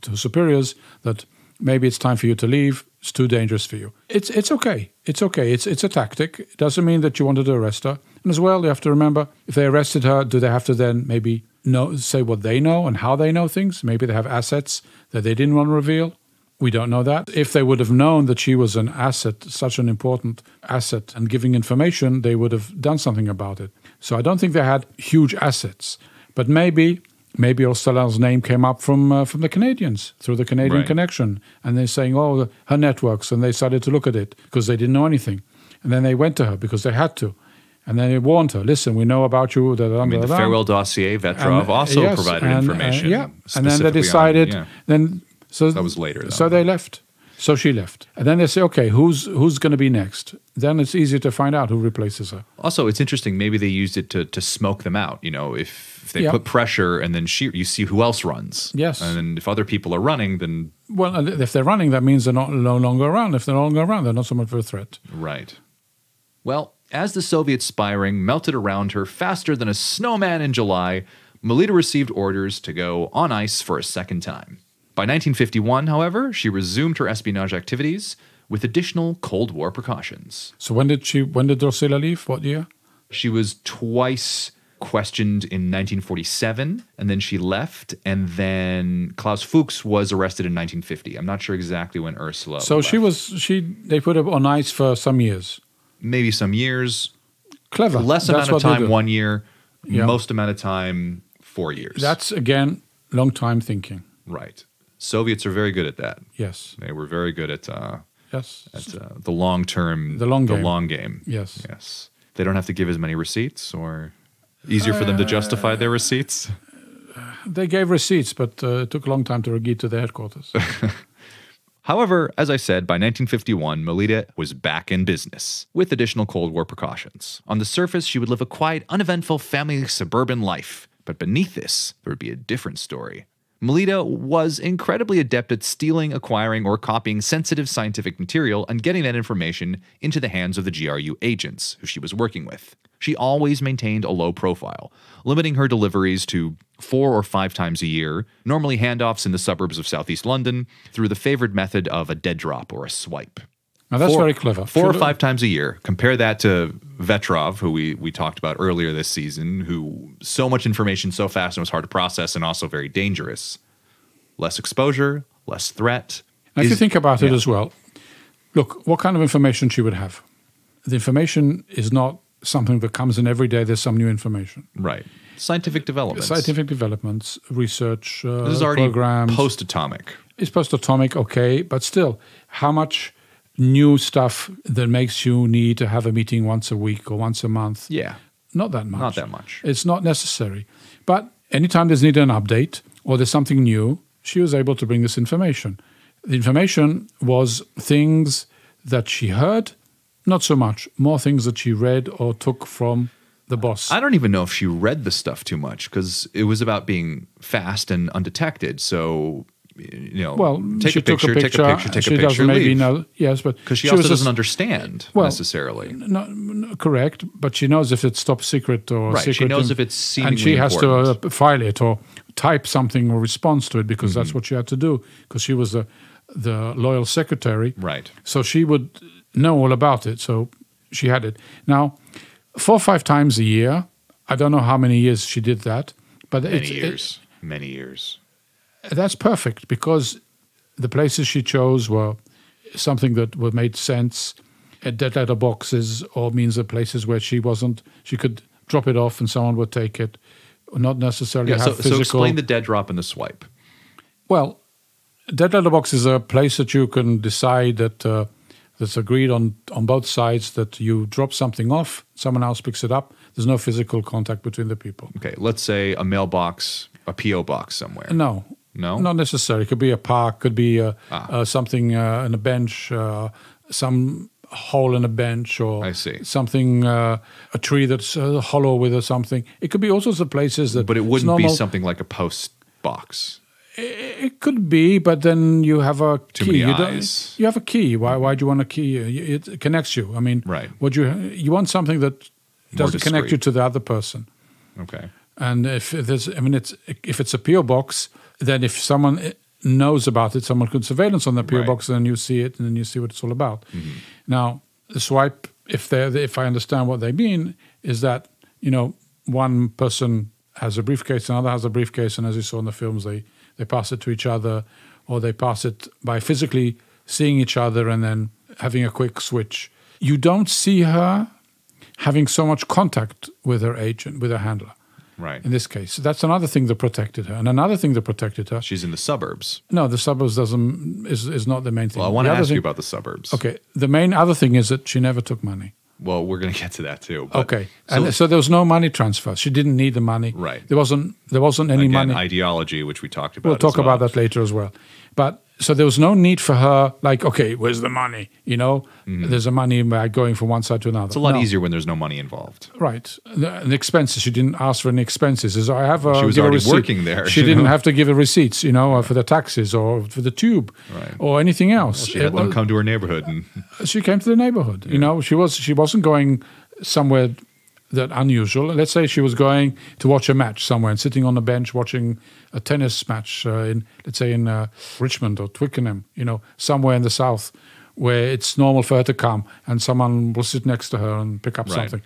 to her superiors that maybe it's time for you to leave. It's too dangerous for you. It's it's okay. It's okay. It's it's a tactic. It doesn't mean that you wanted to arrest her. And as well, you have to remember if they arrested her, do they have to then maybe know say what they know and how they know things? Maybe they have assets that they didn't want to reveal. We don't know that. If they would have known that she was an asset, such an important asset, and giving information, they would have done something about it. So I don't think they had huge assets, but maybe maybe Ostelan's name came up from uh, from the Canadians through the Canadian Right. connection, and they're saying, "Oh, her networks," and they started to look at it because they didn't know anything, and then they went to her because they had to, and then they warned her, "Listen, we know about you." Da, da, I mean, the da, da." farewell dossier, Vetrov And, also yes, provided and, uh, information. yeah, and then they on- decided. yeah. Then so That was later, though. So they left. So she left, and then they say, "Okay, who's who's going to be next?" Then it's easier to find out who replaces her. Also, it's interesting. Maybe they used it to to smoke them out. You know, if If they Yeah. put pressure and then she, you see who else runs. Yes. And if other people are running, then Well, if they're running, that means they're not no longer around. If they're no longer around, they're not so much of a threat. Right. Well, as the Soviet spying melted around her faster than a snowman in July, Melita received orders to go on ice for a second time. By 1951, however, she resumed her espionage activities with additional Cold War precautions. So when did she? When did Ursula leave? What year? She was twice questioned in 1947, and then she left, and then Klaus Fuchs was arrested in 1950. I'm not sure exactly when Ursula. So she was. She they put her on ice for some years. maybe some years, Clever. less That's amount of time, one year, Yeah. most amount of time, four years. That's again long time thinking. right. Soviets are very good at that. Yes. They were very good at uh, Yes. at uh, the long term, The long the game. long game. Yes. Yes. They don't have to give as many receipts, or easier for them to justify their receipts. They gave receipts, but uh, it took a long time to get to the headquarters. However, as I said, by 1951, Melita was back in business with additional Cold War precautions. On the surface, she would live a quiet, uneventful family suburban life, but beneath this, there would be a different story. Melita was incredibly adept at stealing, acquiring, or copying sensitive scientific material and getting that information into the hands of the GRU agents who she was working with. She always maintained a low profile, limiting her deliveries to four or five times a year, normally handoffs in the suburbs of southeast London, through the favored method of a dead drop or a swipe. Now that's Four- very clever. Four or Should- five times a year. Compare that to Vetrov, who we, we talked about earlier this season, who so much information so fast and was hard to process and also very dangerous. Less exposure, less threat. Now, if you think about it as well, look, what kind of information she would have? The information is not something that comes in every day. There's some new information. Right. Scientific developments. Scientific developments, research uh, This is already programs. post atomic. it's post-atomic, okay, but still, how much new stuff that makes you need to have a meeting once a week or once a month? Yeah. Not that much. Not that much. It's not necessary. But anytime there's needed an update or there's something new, she was able to bring this information. The information was things that she heard, not so much, more things that she read or took from the boss. I don't even know if she read the stuff too much because it was about being fast and undetected. So, you know, well, take she a picture, a picture. take a picture, take she a picture, doesn't maybe leave. know. Yes, but Because she, was also doesn't just- understand Well, necessarily. No, no, correct, but she knows if it's top secret or Right, she secret. knows and- if it's and she seemingly has to uh, file it or type something or response to it because Mm-hmm. that's what she had to do because she was the the loyal secretary. Right. So she would know all about it. So she had it. Now, four or five times a year. I don't know how many years she did that, but Many it's, years. many years. That's perfect because the places she chose were something that were made sense. Uh, dead letter boxes or means the places where she wasn't, she could drop it off and someone would take it. Not necessarily Yeah, have so, so explain the dead drop and the swipe. Well, dead letter box is a place that you can decide that uh, that's agreed on on both sides that you drop something off, someone else picks it up. There's no physical contact between the people. Okay, let's say a mailbox, a PO box somewhere. No, No? not necessarily. It could be a park, could be uh Ah. uh, something uh, in a bench, uh, some hole in a bench, or I see. something uh, a tree that's uh, hollow with or something. It could be all sorts of places that. But it wouldn't be something like a post box. It could be, but then you have a Too key. you, eyes. you have a key. Why? Why do you want a key? It connects you. I mean, Right. What you you want something that doesn't connect you to the other person. Okay. And if there's, I mean, it's if it's a PO box, then if someone knows about it, someone could surveillance on the PO Right. Box, and then you see it, and then you see what it's all about. Mm-hmm. Now, the swipe, if they, if I understand what they mean, is that you know one person has a briefcase, another has a briefcase, and as you saw in the films, they they pass it to each other, or they pass it by physically seeing each other and then having a quick switch. You don't see her having so much contact with her agent, with her handler Right. in this case. That's another thing that protected her. And another thing that protected her. She's in the suburbs. No, the suburbs doesn't is, is not the main thing. Well, I want to ask thing- you about the suburbs. Okay, the main other thing is that she never took money. Well, we're going to get to that too. but- Okay, So, and so there was no money transfer. She didn't need the money. Right. There wasn't there wasn't any again, money. ideology, which we talked about. we'll talk well. about that later as well. But so there was no need for her, like, okay, where's the money? You know, mm-hmm. there's a money bag going from one side to another. It's a lot No. easier when there's no money involved. Right. The, the expenses, she didn't ask for any expenses. Is I have a, She was a already receipt. working there, She didn't know? have to give her receipts, you know, for the taxes or for the tube Right. or anything else. She It had uh, them was- uh, come to her neighborhood and she came to the neighborhood. You know, she was she wasn't going somewhere that unusual. Let's say she was going to watch a match somewhere and sitting on a bench watching a tennis match uh, in, let's say, in uh, Richmond or Twickenham. You know, somewhere in the south where it's normal for her to come and someone will sit next to her and pick up Right. something.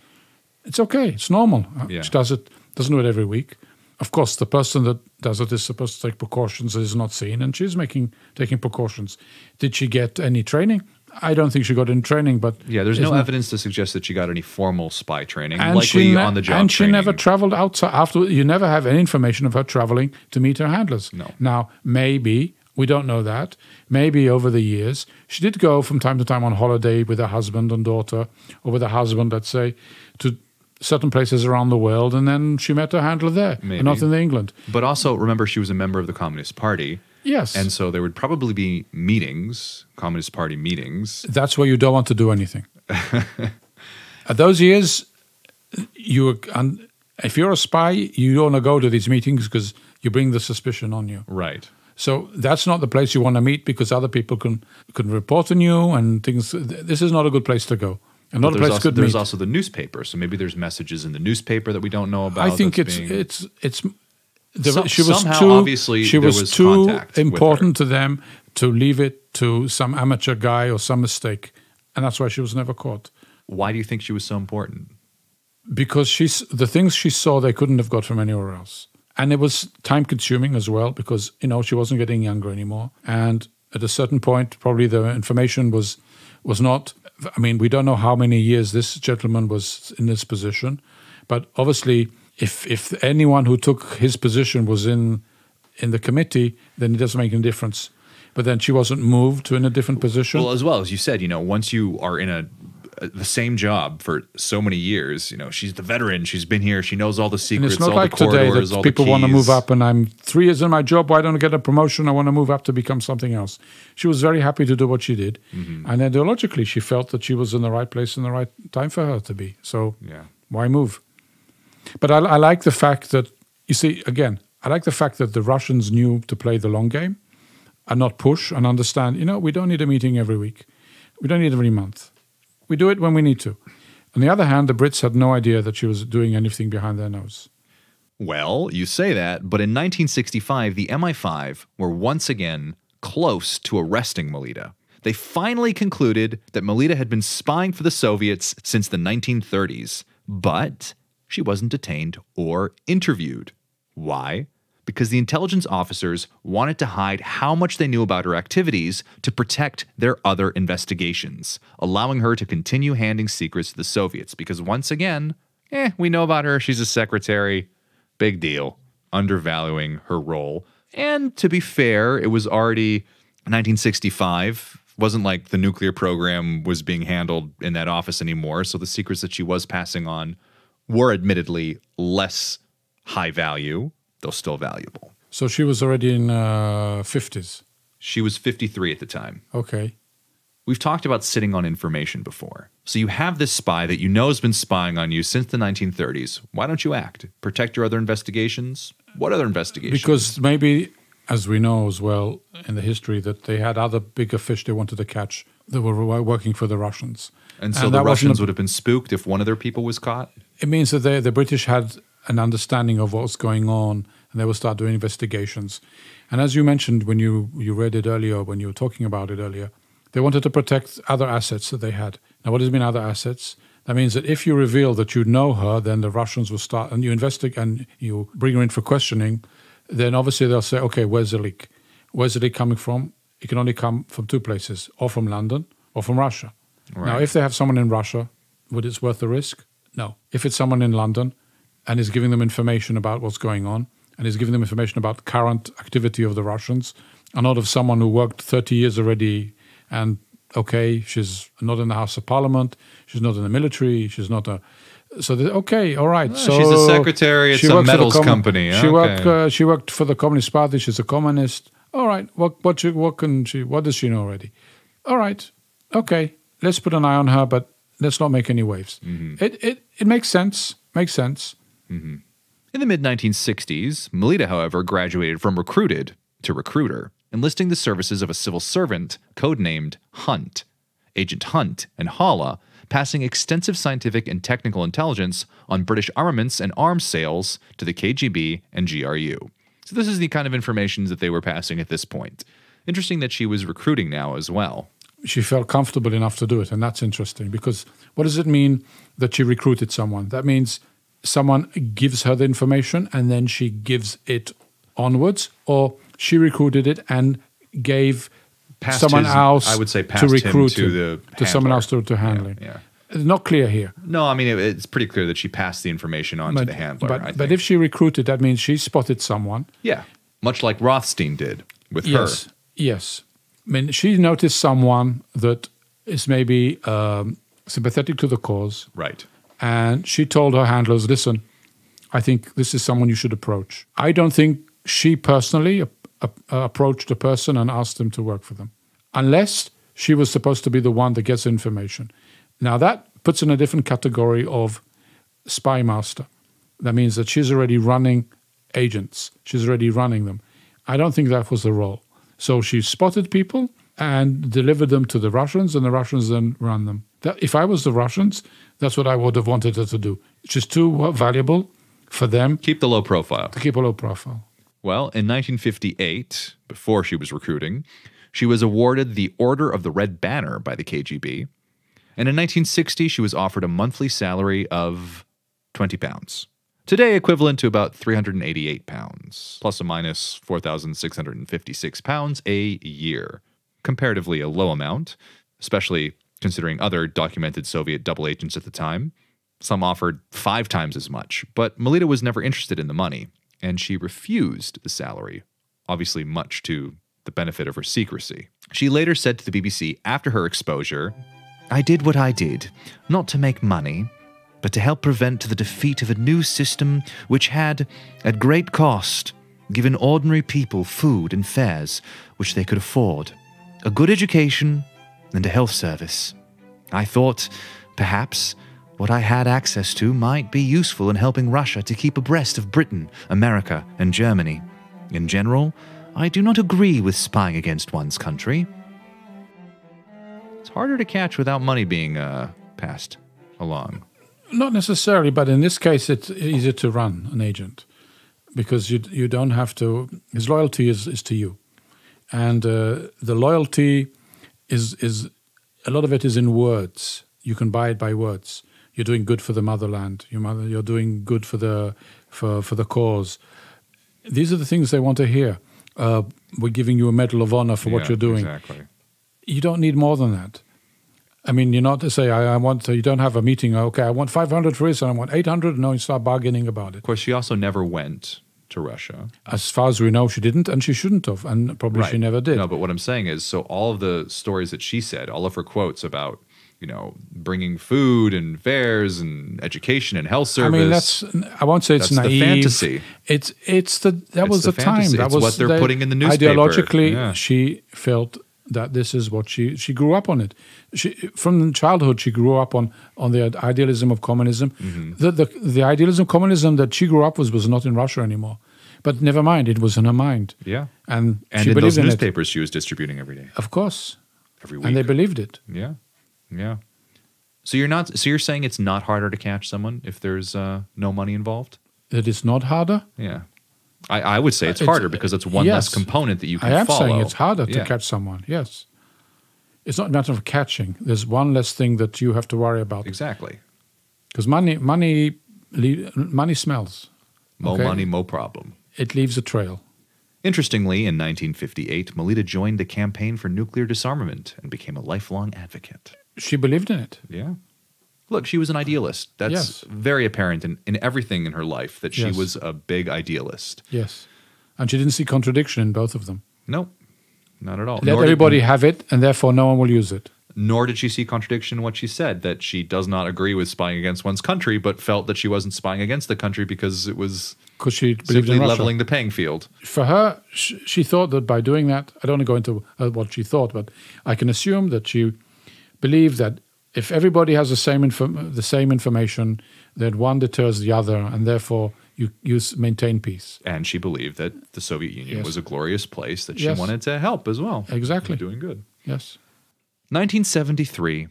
It's okay. It's normal. Uh, Yeah. She does it. Doesn't do it every week. Of course, the person that does it is supposed to take precautions. Is not seen, and she's making taking precautions. Did she get any training? I don't think she got any training, but yeah, there's no evidence to suggest that she got any formal spy training. and likely on the job and she training. never traveled outside after you never have any information of her traveling to meet her handlers No. now maybe we don't know that maybe over the years she did go from time to time on holiday with her husband and daughter or with her husband let's say to certain places around the world and then she met her handler there Maybe. and not in england But also remember, she was a member of the Communist Party, yes and so there would probably be meetings, Communist Party meetings. that's where you don't want to do anything. At those years, you and if you're a spy, you don't want to go to these meetings because you bring the suspicion on you. Right. So that's not the place you want to meet because other people can can report on you and things. This is not a good place to go, and not a There's, place also, good there's meet. also the newspaper, so maybe there's messages in the newspaper that we don't know about. I think it's being- it's it's. The, Some- she was somehow, too. obviously, she there was, was too contact with her. important to them to leave it to some amateur guy or some mistake, and that's why she was never caught. Why do you think she was so important? because she's the things she saw they couldn't have got from anywhere else and it was time consuming as well because you know she wasn't getting younger anymore and at a certain point probably the information was was not i mean we don't know how many years this gentleman was in this position but obviously if if anyone who took his position was in in the committee then it doesn't make any difference but then she wasn't moved to in a different position Well, as well as you said, you know, once you are in a, the same job for so many years, you know, she's the veteran. She's been here. She knows all the And secrets, it's not all like the today that all people want to move up and I'm three years in my job. Why don't I get a promotion? I want to move up to become something else. She was very happy to do what she did. Mm-hmm. And ideologically, she felt that she was in the right place in the right time for her to be. So Yeah. why move? But I, I like the fact that, you see, again, I like the fact that the Russians knew to play the long game and not push and understand, you know, we don't need a meeting every week. We don't need every month. We do it when we need to. On the other hand, the Brits had no idea that she was doing anything behind their nose. Well, you say that, but in 1965, the MI5 were once again close to arresting Melita. They finally concluded that Melita had been spying for the Soviets since the 1930s, but she wasn't detained or interviewed. Why? Because the intelligence officers wanted to hide how much they knew about her activities to protect their other investigations, allowing her to continue handing secrets to the Soviets. Because once again, eh, we know about her. She's a secretary. Big deal. Undervaluing her role. And to be fair, it was already 1965. Wasn't like the nuclear program was being handled in that office anymore. So the secrets that she was passing on were admittedly less high value, though still valuable. So she was already in uh, 50s. She was 53 at the time. Okay. We've talked about sitting on information before. So you have this spy that you know has been spying on you since the 1930s. Why don't you act? Protect your other investigations? What other investigations? Because maybe, as we know as well in the history, that they had other bigger fish they wanted to catch that were working for the Russians. and so and the Russians would have been spooked if one of their people was caught. It means that they, the British had an understanding of what was going on and they will start doing investigations. And as you mentioned when you, you read it earlier, when you were talking about it earlier, they wanted to protect other assets that they had. Now, what does mean other assets? That means that if you reveal that you know her, then the Russians will start and you investigate and you bring her in for questioning. Then obviously they'll say, okay, where's the leak? Where's the leak coming from? It can only come from two places, or from London or from Russia. Now, if they have someone in Russia, would it's worth the risk? No. If it's someone in London and is giving them information about what's going on and is giving them information about current activity of the Russians, and not of someone who worked 30 years already and okay, she's not in the House of Parliament, she's not in the military, she's not a. So they, okay, all right. so Ah, she's a secretary at she some the metals company, She worked. Uh, she worked for the Communist Party. She's a communist. All right, what what she, what can she what does she know already? All right, okay, let's put an eye on her, but let's not make any waves. Mm-hmm. It it it makes sense. Makes sense. Mm-hmm. In the mid 1960s, Melita, however, graduated from recruited to recruiter, enlisting the services of a civil servant codenamed Hunt. Agent Hunt and Hola passing extensive scientific and technical intelligence on British armaments and arms sales to the KGB and GRU. So, this is the kind of information that they were passing at this point. Interesting that she was recruiting now as well. She felt comfortable enough to do it, and that's interesting because what does it mean that she recruited someone? That means someone gives her the information and then she gives it onwards, or she recruited it and gave Passed someone his- else I would say to recruit to him, the to someone else to, to handling. yeah. It's not clear here. No, I mean, it, it's pretty clear that she passed the information on to the handler. but, but if she recruited, that means she spotted someone. Yeah, much like Rothstein did with Yes, her. yes. I mean, she noticed someone that is maybe um, sympathetic to the cause, Right. and she told her handlers, "Listen, I think this is someone you should approach." I don't think she personally ap- ap- approached a person and asked them to work for them, unless she was supposed to be the one that gets information. Now that puts in a different category of spy master. That means that she's already running agents. She's already running them. I don't think that was the role. So she spotted people and delivered them to the Russians, and the Russians then ran them. That, if I was the Russians, that's what I would have wanted her to do. Just too valuable for them Keep the low profile. to keep a low profile. Well, in 1958, before she was recruiting, she was awarded the Order of the Red Banner by the KGB. And in 1960, she was offered a monthly salary of 20 pounds. Today, equivalent to about 388 pounds, plus or minus 4,656 pounds a year. Comparatively a low amount, especially considering other documented Soviet double agents at the time. Some offered five times as much, but Melita was never interested in the money, and she refused the salary, obviously, much to the benefit of her secrecy. She later said to the BBC after her exposure, I did what I did, not to make money, but to help prevent the defeat of a new system which had, at great cost, given ordinary people food and fares which they could afford, a good education, and a health service. I thought, perhaps, what I had access to might be useful in helping Russia to keep abreast of Britain, America, and Germany. In general, I do not agree with spying against one's country. It's harder to catch without money being uh, passed along. Not necessarily, but in this case, it's easier to run an agent because you you don't have to. His loyalty is, is to you, and uh, the loyalty is is a lot of it is in words. You can buy it by words. You're doing good for the motherland. Your mother, you're doing good for the for for the cause. These are the things they want to hear. Uh, we're giving you a medal of honor for what you're doing Exactly. you don't need more than that. I mean, you're not to say, I, I want, you don't have a meeting, oh, okay, I want 500 for this and I want 800. No, you start bargaining about it. Of course, she also never went to Russia. As far as we know, she didn't and she shouldn't have. And probably she never did. No, but what I'm saying is, so all of the stories that she said, all of her quotes about, you know, bringing food and fares and education and health service. I mean, that's, I won't say it's That's naive. fantasy. It's, it's the, that It's was the the, time. That It's was what they're the- putting in the newspaper. Ideologically, Yeah. she felt that this is what she, she grew up on it. She, from childhood, she grew up on, on the idealism of communism. Mm-hmm. The, the, the idealism of communism that she grew up with was not in Russia anymore. But never mind, it was in her mind. yeah. And, And she in believed those in newspapers she was distributing every day, Of course. every week. And they believed it. yeah. Yeah. So you're not, so you're saying it's not harder to catch someone if there's uh, no money involved? It is not harder. Yeah. I, I would say it's, It's- harder because it's one less component that you can I am follow. saying it's harder to Yeah. catch someone. Yes. It's not a matter of catching. There's one less thing that you have to worry about. Exactly. Because money, money, money smells. Mo Okay. money, mo problem. It leaves a trail. Interestingly, in 1958, Melita joined the campaign for nuclear disarmament and became a lifelong advocate. She believed in it. Yeah. Look, she was an idealist. That's Yes. very apparent in, in everything in her life that she Yes. was a big idealist. Yes. And she didn't see contradiction in both of them. Nope, not at all. Let Nor did- everybody have it, and therefore no one will use it. nor did she see contradiction in what she said that she does not agree with spying against one's country, but felt that she wasn't spying against the country because it was because she believed Simply in Russia. leveling the playing field. For her, she, she thought that by doing that, I don't want to go into uh, what she thought, but I can assume that she believed that if everybody has the same the same information, that one deters the other, and therefore you you maintain peace. And she believed that the Soviet Union Yes. was a glorious place that she Yes. wanted to help as well. Exactly. Doing good. Yes. 1973,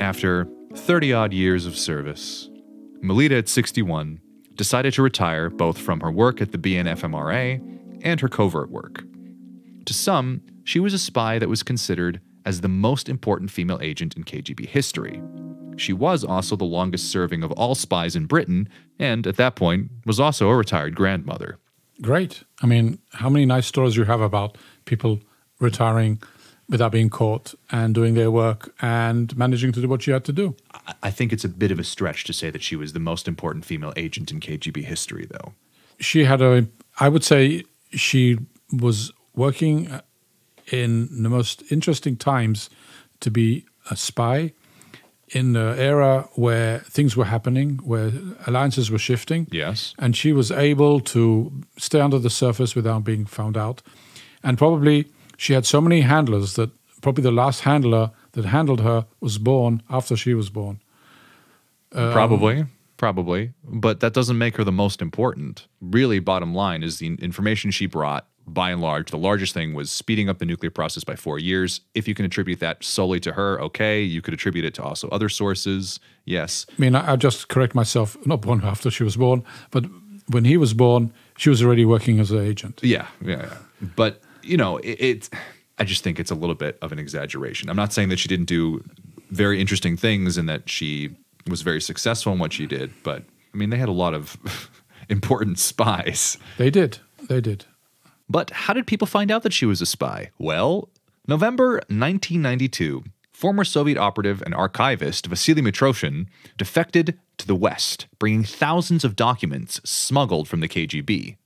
after 30 odd years of service, Melita at 61 decided to retire both from her work at the BNFMRA and her covert work. To some, she was a spy that was considered as the most important female agent in KGB history. She was also the longest serving of all spies in Britain, and at that point was also a retired grandmother. Great. I mean, how many nice stories you have about people retiring without being caught and doing their work and managing to do what you had to do. I- I think it's a bit of a stretch to say that she was the most important female agent in KGB history, though. She had a, I would say, she was working in the most interesting times to be a spy in the era where things were happening, where alliances were shifting. Yes. and she was able to stay under the surface without being found out. And probably she had so many handlers that probably the last handler that handled her was born after she was born. Um, probably, probably, but that doesn't make her the most important. Really, bottom line is the information she brought. By and large, the largest thing was speeding up the nuclear process by four years. If you can attribute that solely to her, okay. You could attribute it to also other sources. Yes. I mean, I, I just correct myself, not born after she was born, but when he was born, she was already working as an agent. Yeah, yeah, yeah. But you know, it, it. I just think it's a little bit of an exaggeration. I'm not saying that she didn't do very interesting things and that she was very successful in what she did, but I mean, they had a lot of important spies. They did. They did. But how did people find out that she was a spy? Well, November 1992, former Soviet operative and archivist Vasily Mitrokhin defected to the West, bringing thousands of documents smuggled from the KGB.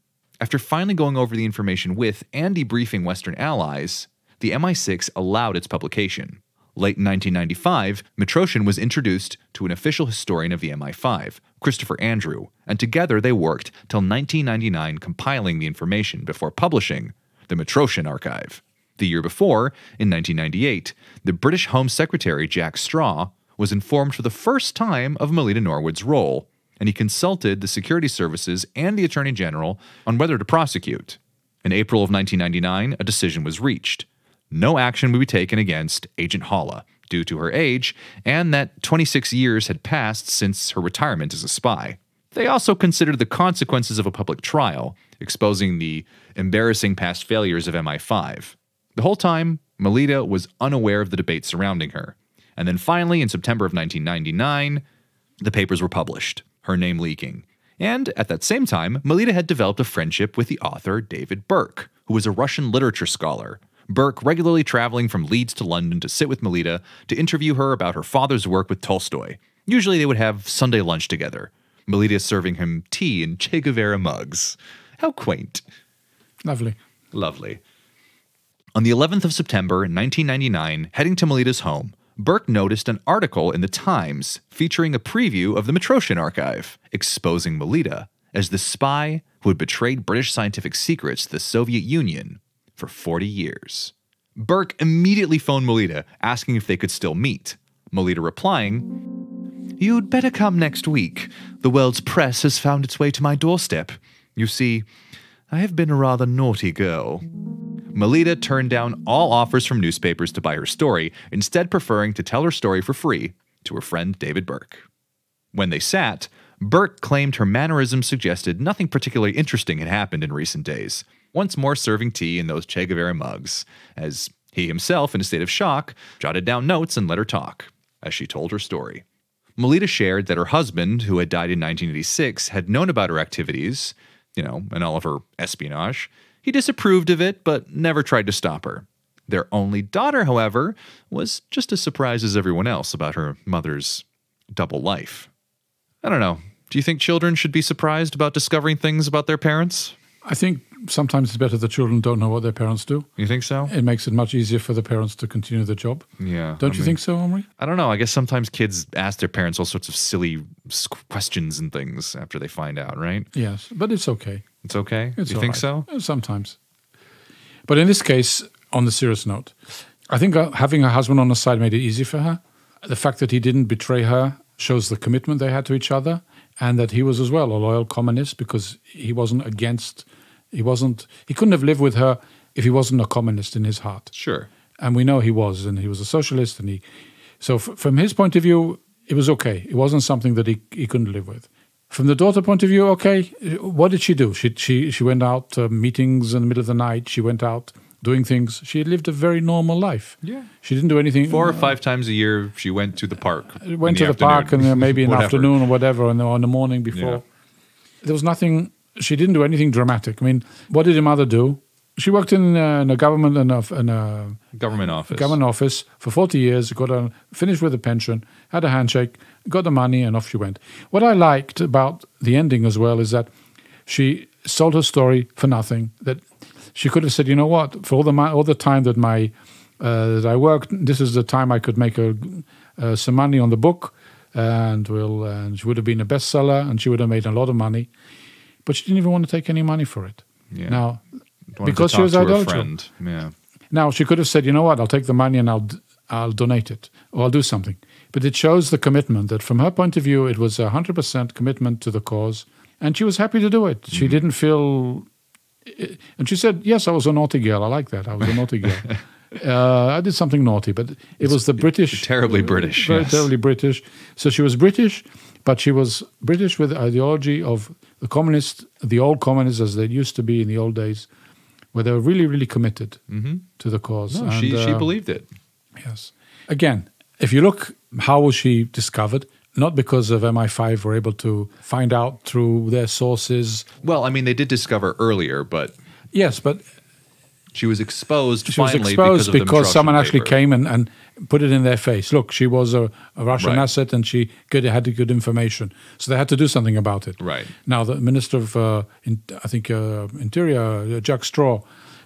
After finally going over the information with and debriefing Western allies, the MI6 allowed its publication. Late in 1995, Mitrokhin was introduced to an official historian of the MI5, Christopher Andrew, and together they worked till 1999 compiling the information before publishing the Mitrokhin Archive. The year before, in 1998, the British Home Secretary Jack Straw was informed for the first time of Melita Norwood's role, and he consulted the security services and the Attorney General on whether to prosecute. In April of 1999, a decision was reached. No action would be taken against Agent Hola due to her age, and that 26 years had passed since her retirement as a spy. They also considered the consequences of a public trial, exposing the embarrassing past failures of MI5. The whole time, Melita was unaware of the debate surrounding her. And then finally, in September of 1999, the papers were published, her name leaking. And at that same time, Melita had developed a friendship with the author David Burke, who was a Russian literature scholar. Burke regularly traveling from Leeds to London to sit with Melita to interview her about her father's work with Tolstoy. Usually they would have Sunday lunch together. Melita serving him tea in Che Guevara mugs. How quaint. Lovely. Lovely. On the 11th of September 1999, heading to Melita's home, Burke noticed an article in the Times featuring a preview of the Mitrokhin archive, exposing Melita as the spy who had betrayed British scientific secrets to the Soviet Union for 40 years. Burke immediately phoned Melita, asking if they could still meet. Melita replying, You'd better come next week. The world's press has found its way to my doorstep. You see, I have been a rather naughty girl. Melita turned down all offers from newspapers to buy her story, instead, preferring to tell her story for free to her friend David Burke. When they sat, Burke claimed her mannerisms suggested nothing particularly interesting had happened in recent days, once more serving tea in those Che Guevara mugs, as he himself, in a state of shock, jotted down notes and let her talk, as she told her story. Melita shared that her husband, who had died in 1986, had known about her activities, you know, and all of her espionage. He disapproved of it, but never tried to stop her. Their only daughter, however, was just as surprised as everyone else about her mother's double life. I don't know. Do you think children should be surprised about discovering things about their parents? I think sometimes it's better the children don't know what their parents do. You think so? It makes it much easier for the parents to continue the job. Yeah. Don't I you mean, think so, Omri? I don't know. I guess sometimes kids ask their parents all sorts of silly questions and things after they find out, right? Yes, but it's okay. It's okay. It's you think right. so? Uh, Sometimes. But in this case, on the serious note, I think uh, having her husband on the side made it easy for her. The fact that he didn't betray her shows the commitment they had to each other, and that he was as well a loyal communist because he wasn't against. He wasn't. He couldn't have lived with her if he wasn't a communist in his heart. Sure. and we know he was, and he was a socialist, and he. So f- from his point of view, it was okay. It wasn't something that he, he couldn't live with. From the daughter point of view, okay. What did she do? She she she went out to meetings in the middle of the night. She went out doing things. She had lived a very normal life. Yeah. She didn't do anything. Four or five times a year, she went to the park. in went to the afternoon. park and uh, maybe in the afternoon or whatever, and on the morning before. Yeah. There was nothing. She didn't do anything dramatic. I mean, what did your mother do? She worked in, uh, in a government in a, in a Government office. government office for 40 years, got a, finished with a pension, had a handshake, got the money, and off she went. What I liked about the ending as well is that she sold her story for nothing. That she could have said, you know what, for all the all the time that my uh, that I worked, this is the time I could make a, uh, some money on the book, and will and she would have been a bestseller, and she would have made a lot of money. But she didn't even want to take any money for it. Yeah. Now, because she was to her idolatrous. friend. Yeah. now she could have said, "You know what? I'll take the money and I'll I'll donate it or I'll do something." But it shows the commitment that, from her point of view, it was a hundred percent commitment to the cause, and she was happy to do it. She didn't feel, and she said, "Yes, I was a naughty girl. I like that. I was a naughty girl. uh, I did something naughty, but it was the British, terribly British, very yes. terribly British. So she was British, but she was British with the ideology of the communist, the old communists as they used to be in the old days, where they were really, really committed to the cause. No, she, she uh, believed it. Yes. Again, if you look, how was she discovered? Not because of MI5 were able to find out through their sources. Well, I mean, they did discover earlier, but Yes, but she was exposed she was exposed because, because, someone Mitrokhin actually paper. came and, and put it in their face. Look, she was a, a Russian Right. asset and she good, had good information. So they had to do something about it. Right. Now, the Minister of, uh, in, I think, uh, Interior, uh, Jack Straw,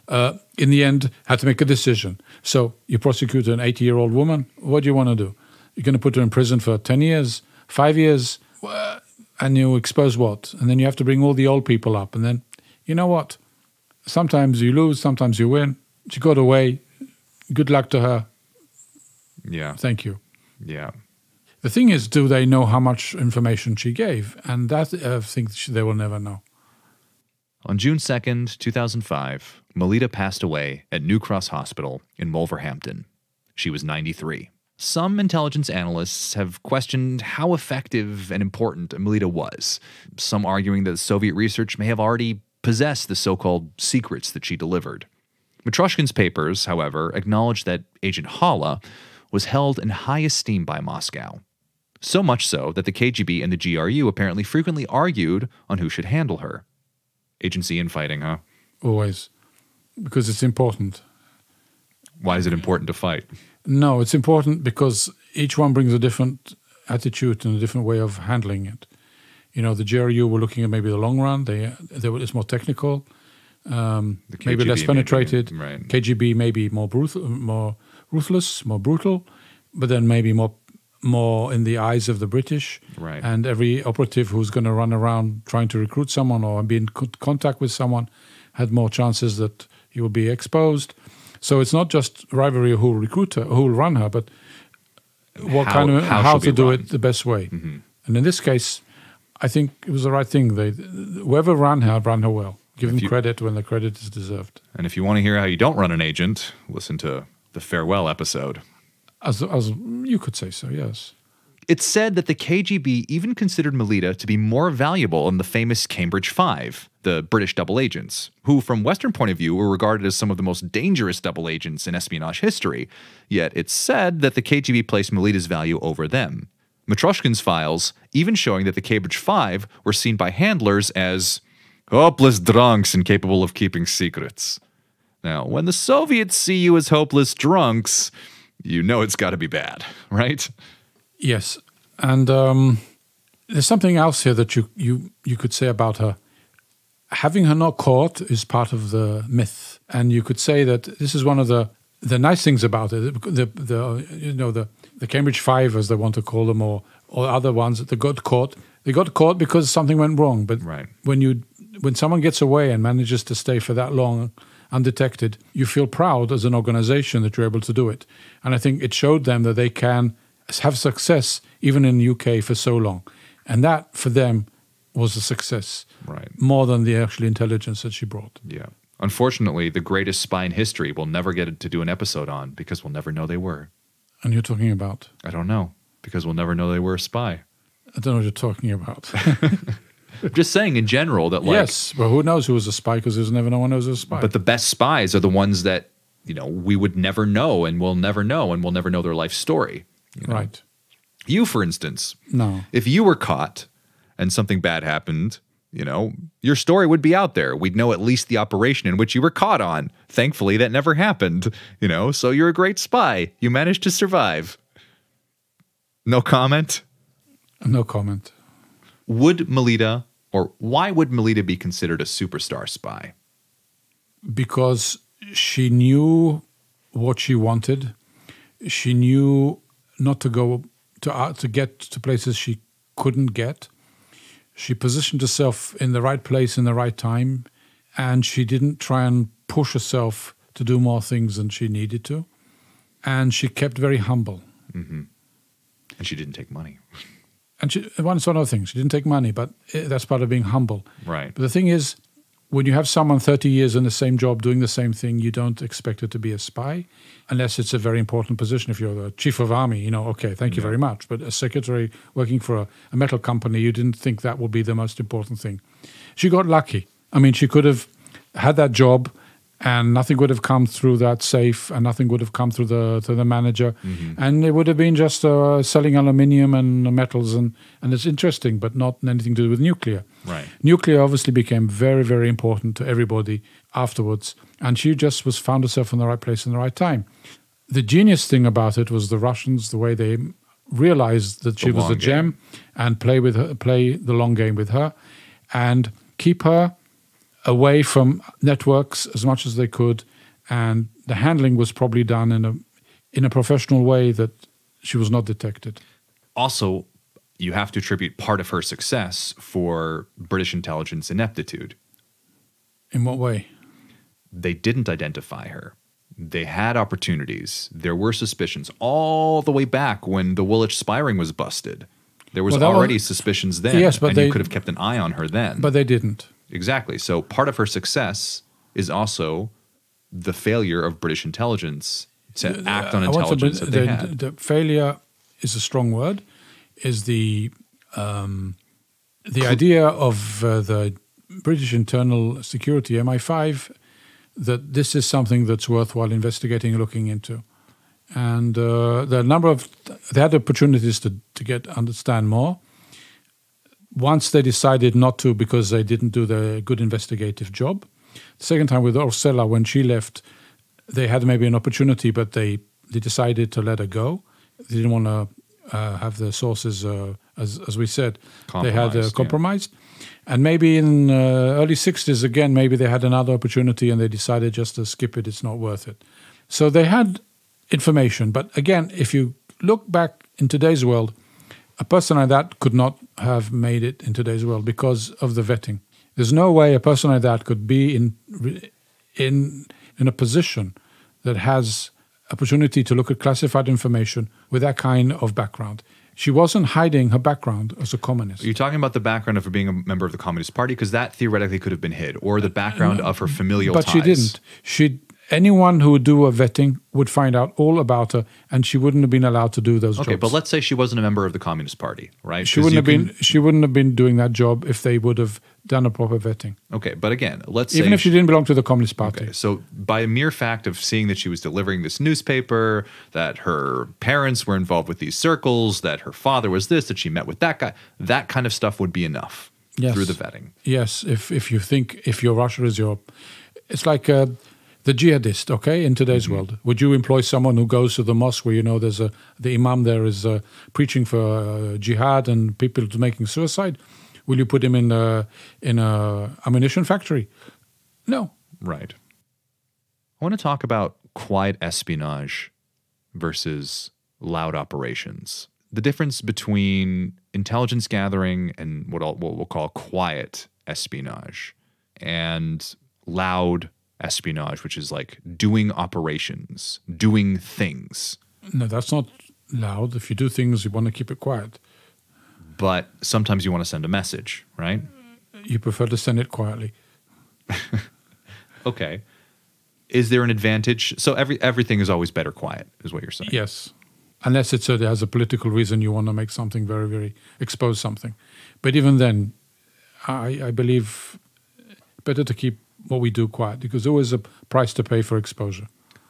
uh, in the end had to make a decision. So you prosecute an 80 year old woman, what do you want to do? You're going to put her in prison for 10 years, five years, and you expose what? And then you have to bring all the old people up. And then, you know what? Sometimes you lose, sometimes you win. She got away. Good luck to her. Yeah, Thank you. yeah. The thing is, do they know how much information she gave? And that uh, I think they will never know. On June 2nd, 2005, Melita passed away at New Cross Hospital in Wolverhampton. She was 93. Some intelligence analysts have questioned how effective and important Melita was, some arguing that Soviet research may have already possessed the so called secrets that she delivered. Mitrokhin's papers, however, acknowledge that Agent Hola was held in high esteem by Moscow. So much so that the KGB and the GRU apparently frequently argued on who should handle her. Agency infighting, huh? Always. Because it's important. Why is it important to fight? No, it's important because each one brings a different attitude and a different way of handling it. You know, the GRU were looking at maybe the long run. They, they were, it's more technical, um, maybe less maybe, penetrated. right. KGB maybe more brutal, more ruthless, more brutal, but then maybe more more in the eyes of the British. Right. And every operative who's going to run around trying to recruit someone or be in co- contact with someone had more chances that he will be exposed. So it's not just rivalry who will recruit her, who will run her, but what How- kind of how how, to do run. it the best way. And in this case, I think it was the right thing. They whoever ran her ran her well. Give them you- credit when the credit is deserved. And if you want to hear how you don't run an agent, listen to the farewell episode. As as you could say so, yes. It's said that the KGB even considered Melita to be more valuable than the famous Cambridge Five, the British double agents, who, from Western point of view, were regarded as some of the most dangerous double agents in espionage history. Yet it's said that the KGB placed Melita's value over them. Mitrokhin's files even showing that the Cambridge Five were seen by handlers as hopeless drunks incapable of keeping secrets. Now, when the Soviets see you as hopeless drunks, you know it's got to be bad, right? Yes, and um, there's something else here that you, you you could say about her. having her not caught is part of the myth, and you could say that this is one of the the nice things about it. The the you know the the Cambridge Five, as they want to call them, or or other ones that got caught. They got caught because something went wrong. But Right. when you when someone gets away and manages to stay for that long undetected, you feel proud as an organization that you're able to do it. And I think it showed them that they can have success even in the UK for so long. And that for them was a success Right. more than the actual intelligence that she brought. Yeah. Unfortunately, the greatest spy in history we'll never get to do an episode on because we'll never know they were. And you're talking about I don't know because we'll never know they were a spy. I don't know what you're talking about. I'm just saying in general that like yes, but who knows who was a spy because there's never no one knows who's a spy. but the best spies are the ones that, you know, we would never know and we'll never know and we'll never know their life story. you know? right. You for instance, No. if you were caught and something bad happened, you know, your story would be out there. We'd know at least the operation in which you were caught on. Thankfully, that never happened, you know, so you're a great spy. You managed to survive. No comment? No comment. Would Melita, or why would Melita be considered a superstar spy? because she knew what she wanted. She knew not to go to uh, to get to places she couldn't get. She positioned herself in the right place in the right time, and she didn't try and push herself to do more things than she needed to. And she kept very humble. And she didn't take money. And she, one sort of thing, she didn't take money, but eh, that's part of being humble. Right. But the thing is, when you have someone 30 years in the same job doing the same thing, you don't expect it to be a spy unless it's a very important position. If you're the chief of army, you know, okay, thank you very much. But a secretary working for a, a metal company, you didn't think that would be the most important thing. She got lucky. I mean, she could have had that job and nothing would have come through that safe and nothing would have come through the to the manager and it would have been just uh, selling aluminium and metals and and it's interesting but not anything to do with nuclear Right. Nuclear obviously became very, very important to everybody afterwards, and she just was found herself in the right place in the right time. The genius thing about it was the Russians, the way they realized that she The was a gem, and play with her, play the long game with her, and keep her away from networks as much as they could, and the handling was probably done in a in a professional way that she was not detected. Also, you have to attribute part of her success for British intelligence ineptitude. In what way? They didn't identify her. They had opportunities. There were suspicions all the way back when the Woolwich spying was busted. There was Well, that was- already suspicions then. Yes, but and they- you could have kept an eye on her then. But they didn't. Exactly. So part of her success is also the failure of British intelligence to act on I want to intelligence that they the, had. the failure is a strong word. Is the um, the idea of uh, the British internal security MI5 that this is something that's worthwhile investigating and looking into, and uh, the number of they had opportunities to to get understand more. Once they decided not to because they didn't do the good investigative job. The second time with Ursula, when she left, they had maybe an opportunity, but they, they decided to let her go. They didn't want to uh, have the sources, uh, as, as we said, they had Compromised, uh, yeah. And maybe in uh, early 60s, again, maybe they had another opportunity and they decided just to skip it, it's not worth it. So they had information. But again, if you look back in today's world, a person like that could not have made it in today's world because of the vetting. There's no way a person like that could be in in in a position that has opportunity to look at classified information with that kind of background. She wasn't hiding her background as a communist. Are you talking about the background of her being a member of the Communist Party? Because that theoretically could have been hid, or the uh, background of her familial but ties. she didn't. She anyone who would do a vetting would find out all about her, and she wouldn't have been allowed to do those Okay, jobs. but let's say she wasn't a member of the Communist Party, right? she wouldn't have can- been. She wouldn't have been doing that job if they would have done a proper vetting. Okay, but again, let's Even say if she didn't belong to the Communist Party. Okay, so by a mere fact of seeing that she was delivering this newspaper, that her parents were involved with these circles, that her father was this, that she met with that guy, that kind of stuff would be enough Yes. through the vetting. Yes, if if you think if your Russia is your, it's like uh, the jihadist. Okay, in today's world, would you employ someone who goes to the mosque where you know there's a the imam there is uh, preaching for uh, jihad and people making suicide? Will you put him in a in a ammunition factory? No. Right. I want to talk about quiet espionage versus loud operations. The difference between intelligence gathering and what, I'll, what we'll call quiet espionage and loud espionage, which is like doing operations, doing things. No, that's not loud. If you do things, you want to keep it quiet. But sometimes you want to send a message, right? Mm, you prefer to send it quietly. Okay. Is there an advantage? So every everything is always better quiet, is what you're saying. Yes. Unless it's uh, a, has a political reason you want to make something very, very expose something. But even then, I, I believe better to keep what we do quiet because there is a price to pay for exposure.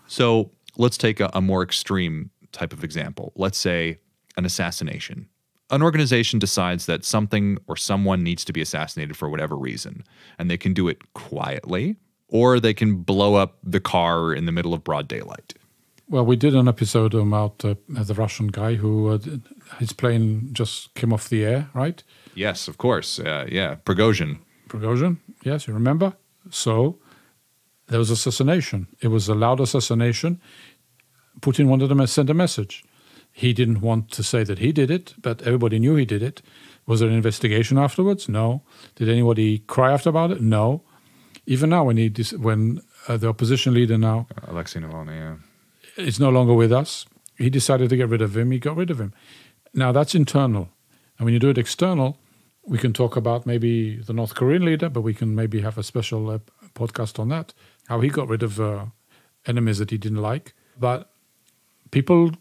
So let's take a, a more extreme type of example. Let's say an assassination. An organization decides that something or someone needs to be assassinated for whatever reason, and they can do it quietly, or they can blow up the car in the middle of broad daylight. Well, we did an episode about uh, the Russian guy who uh, his plane just came off the air, right? Yes, of course. Uh, yeah, Prigozhin. Prigozhin, yes, you remember? So there was assassination. It was a loud assassination. Putin wanted to send a message. He didn't want to say that he did it, but everybody knew he did it. Was there an investigation afterwards? No. Did anybody cry after about it? No. Even now, when he dis- when uh, the opposition leader now Alexei Navalny, yeah. is no longer with us, he decided to get rid of him. He got rid of him. Now that's internal, and when you do it external, we can talk about maybe the North Korean leader, but we can maybe have a special uh, podcast on that. How he got rid of uh, enemies that he didn't like. But people,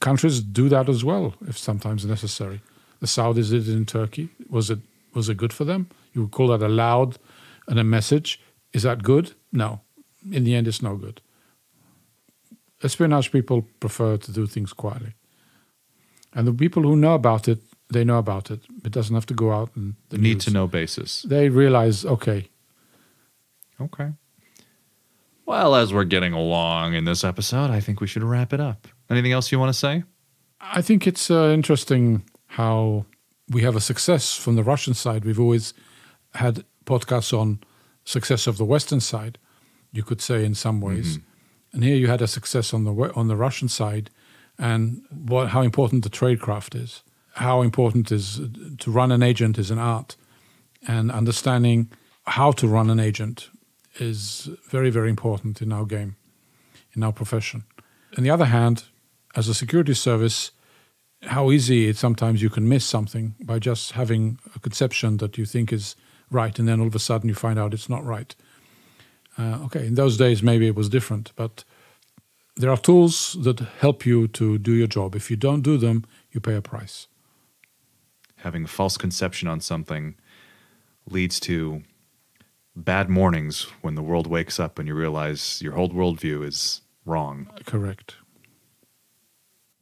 countries do that as well if sometimes necessary. The Saudis did it in Turkey. Was it was it good for them? You would call that a loud and a message. Is that good? No. In the end, it's no good. Espionage people prefer to do things quietly. And the people who know about it, they know about it. It doesn't have to go out in the Need news. to know basis. They realize, okay, Okay. Well, as we're getting along in this episode, I think we should wrap it up. Anything else you want to say? I think it's uh, interesting how we have a success from the Russian side. We've always had podcasts on success of the Western side, you could say in some ways, and here you had a success on the on the Russian side, and what how important the tradecraft is, how important is to run an agent is an art, and understanding how to run an agent is very very important in our game, in our profession. On the other hand, as a security service, how easy it sometimes you can miss something by just having a conception that you think is right, and then all of a sudden you find out it's not right. Uh, okay, in those days maybe it was different, but there are tools that help you to do your job. If you don't do them, you pay a price. Having a false conception on something leads to bad mornings when the world wakes up and you realize your whole worldview is wrong. Correct.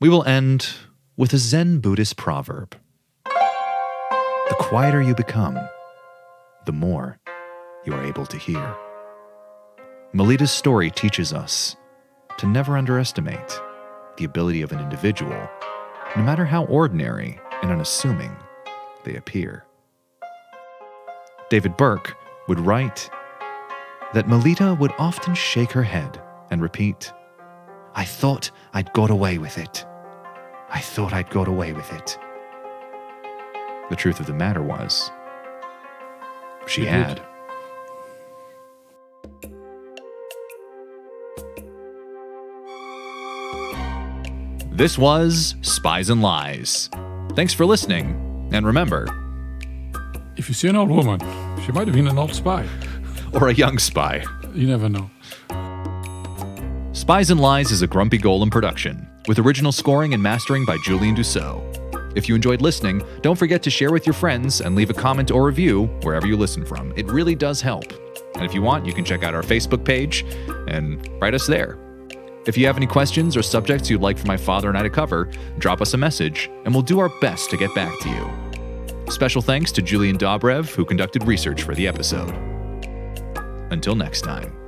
We will end with a Zen Buddhist proverb The quieter you become, the more you are able to hear. Melita's story teaches us to never underestimate the ability of an individual, no matter how ordinary and unassuming they appear. David Burke would write that Melita would often shake her head and repeat, I thought I'd got away with it. I thought I'd got away with it. The truth of the matter was, she did. had. This was Spies and Lies. Thanks for listening, and remember, If you see an old woman, she might have been an old spy. or a young spy. You never know. Spies and Lies is a Grumpy Golem production, with original scoring and mastering by Julian Dussault. If you enjoyed listening, don't forget to share with your friends and leave a comment or review wherever you listen from. It really does help. And if you want, you can check out our Facebook page and write us there. If you have any questions or subjects you'd like for my father and I to cover, drop us a message, and we'll do our best to get back to you. Special thanks to Julian Dobrev, who conducted research for the episode. Until next time.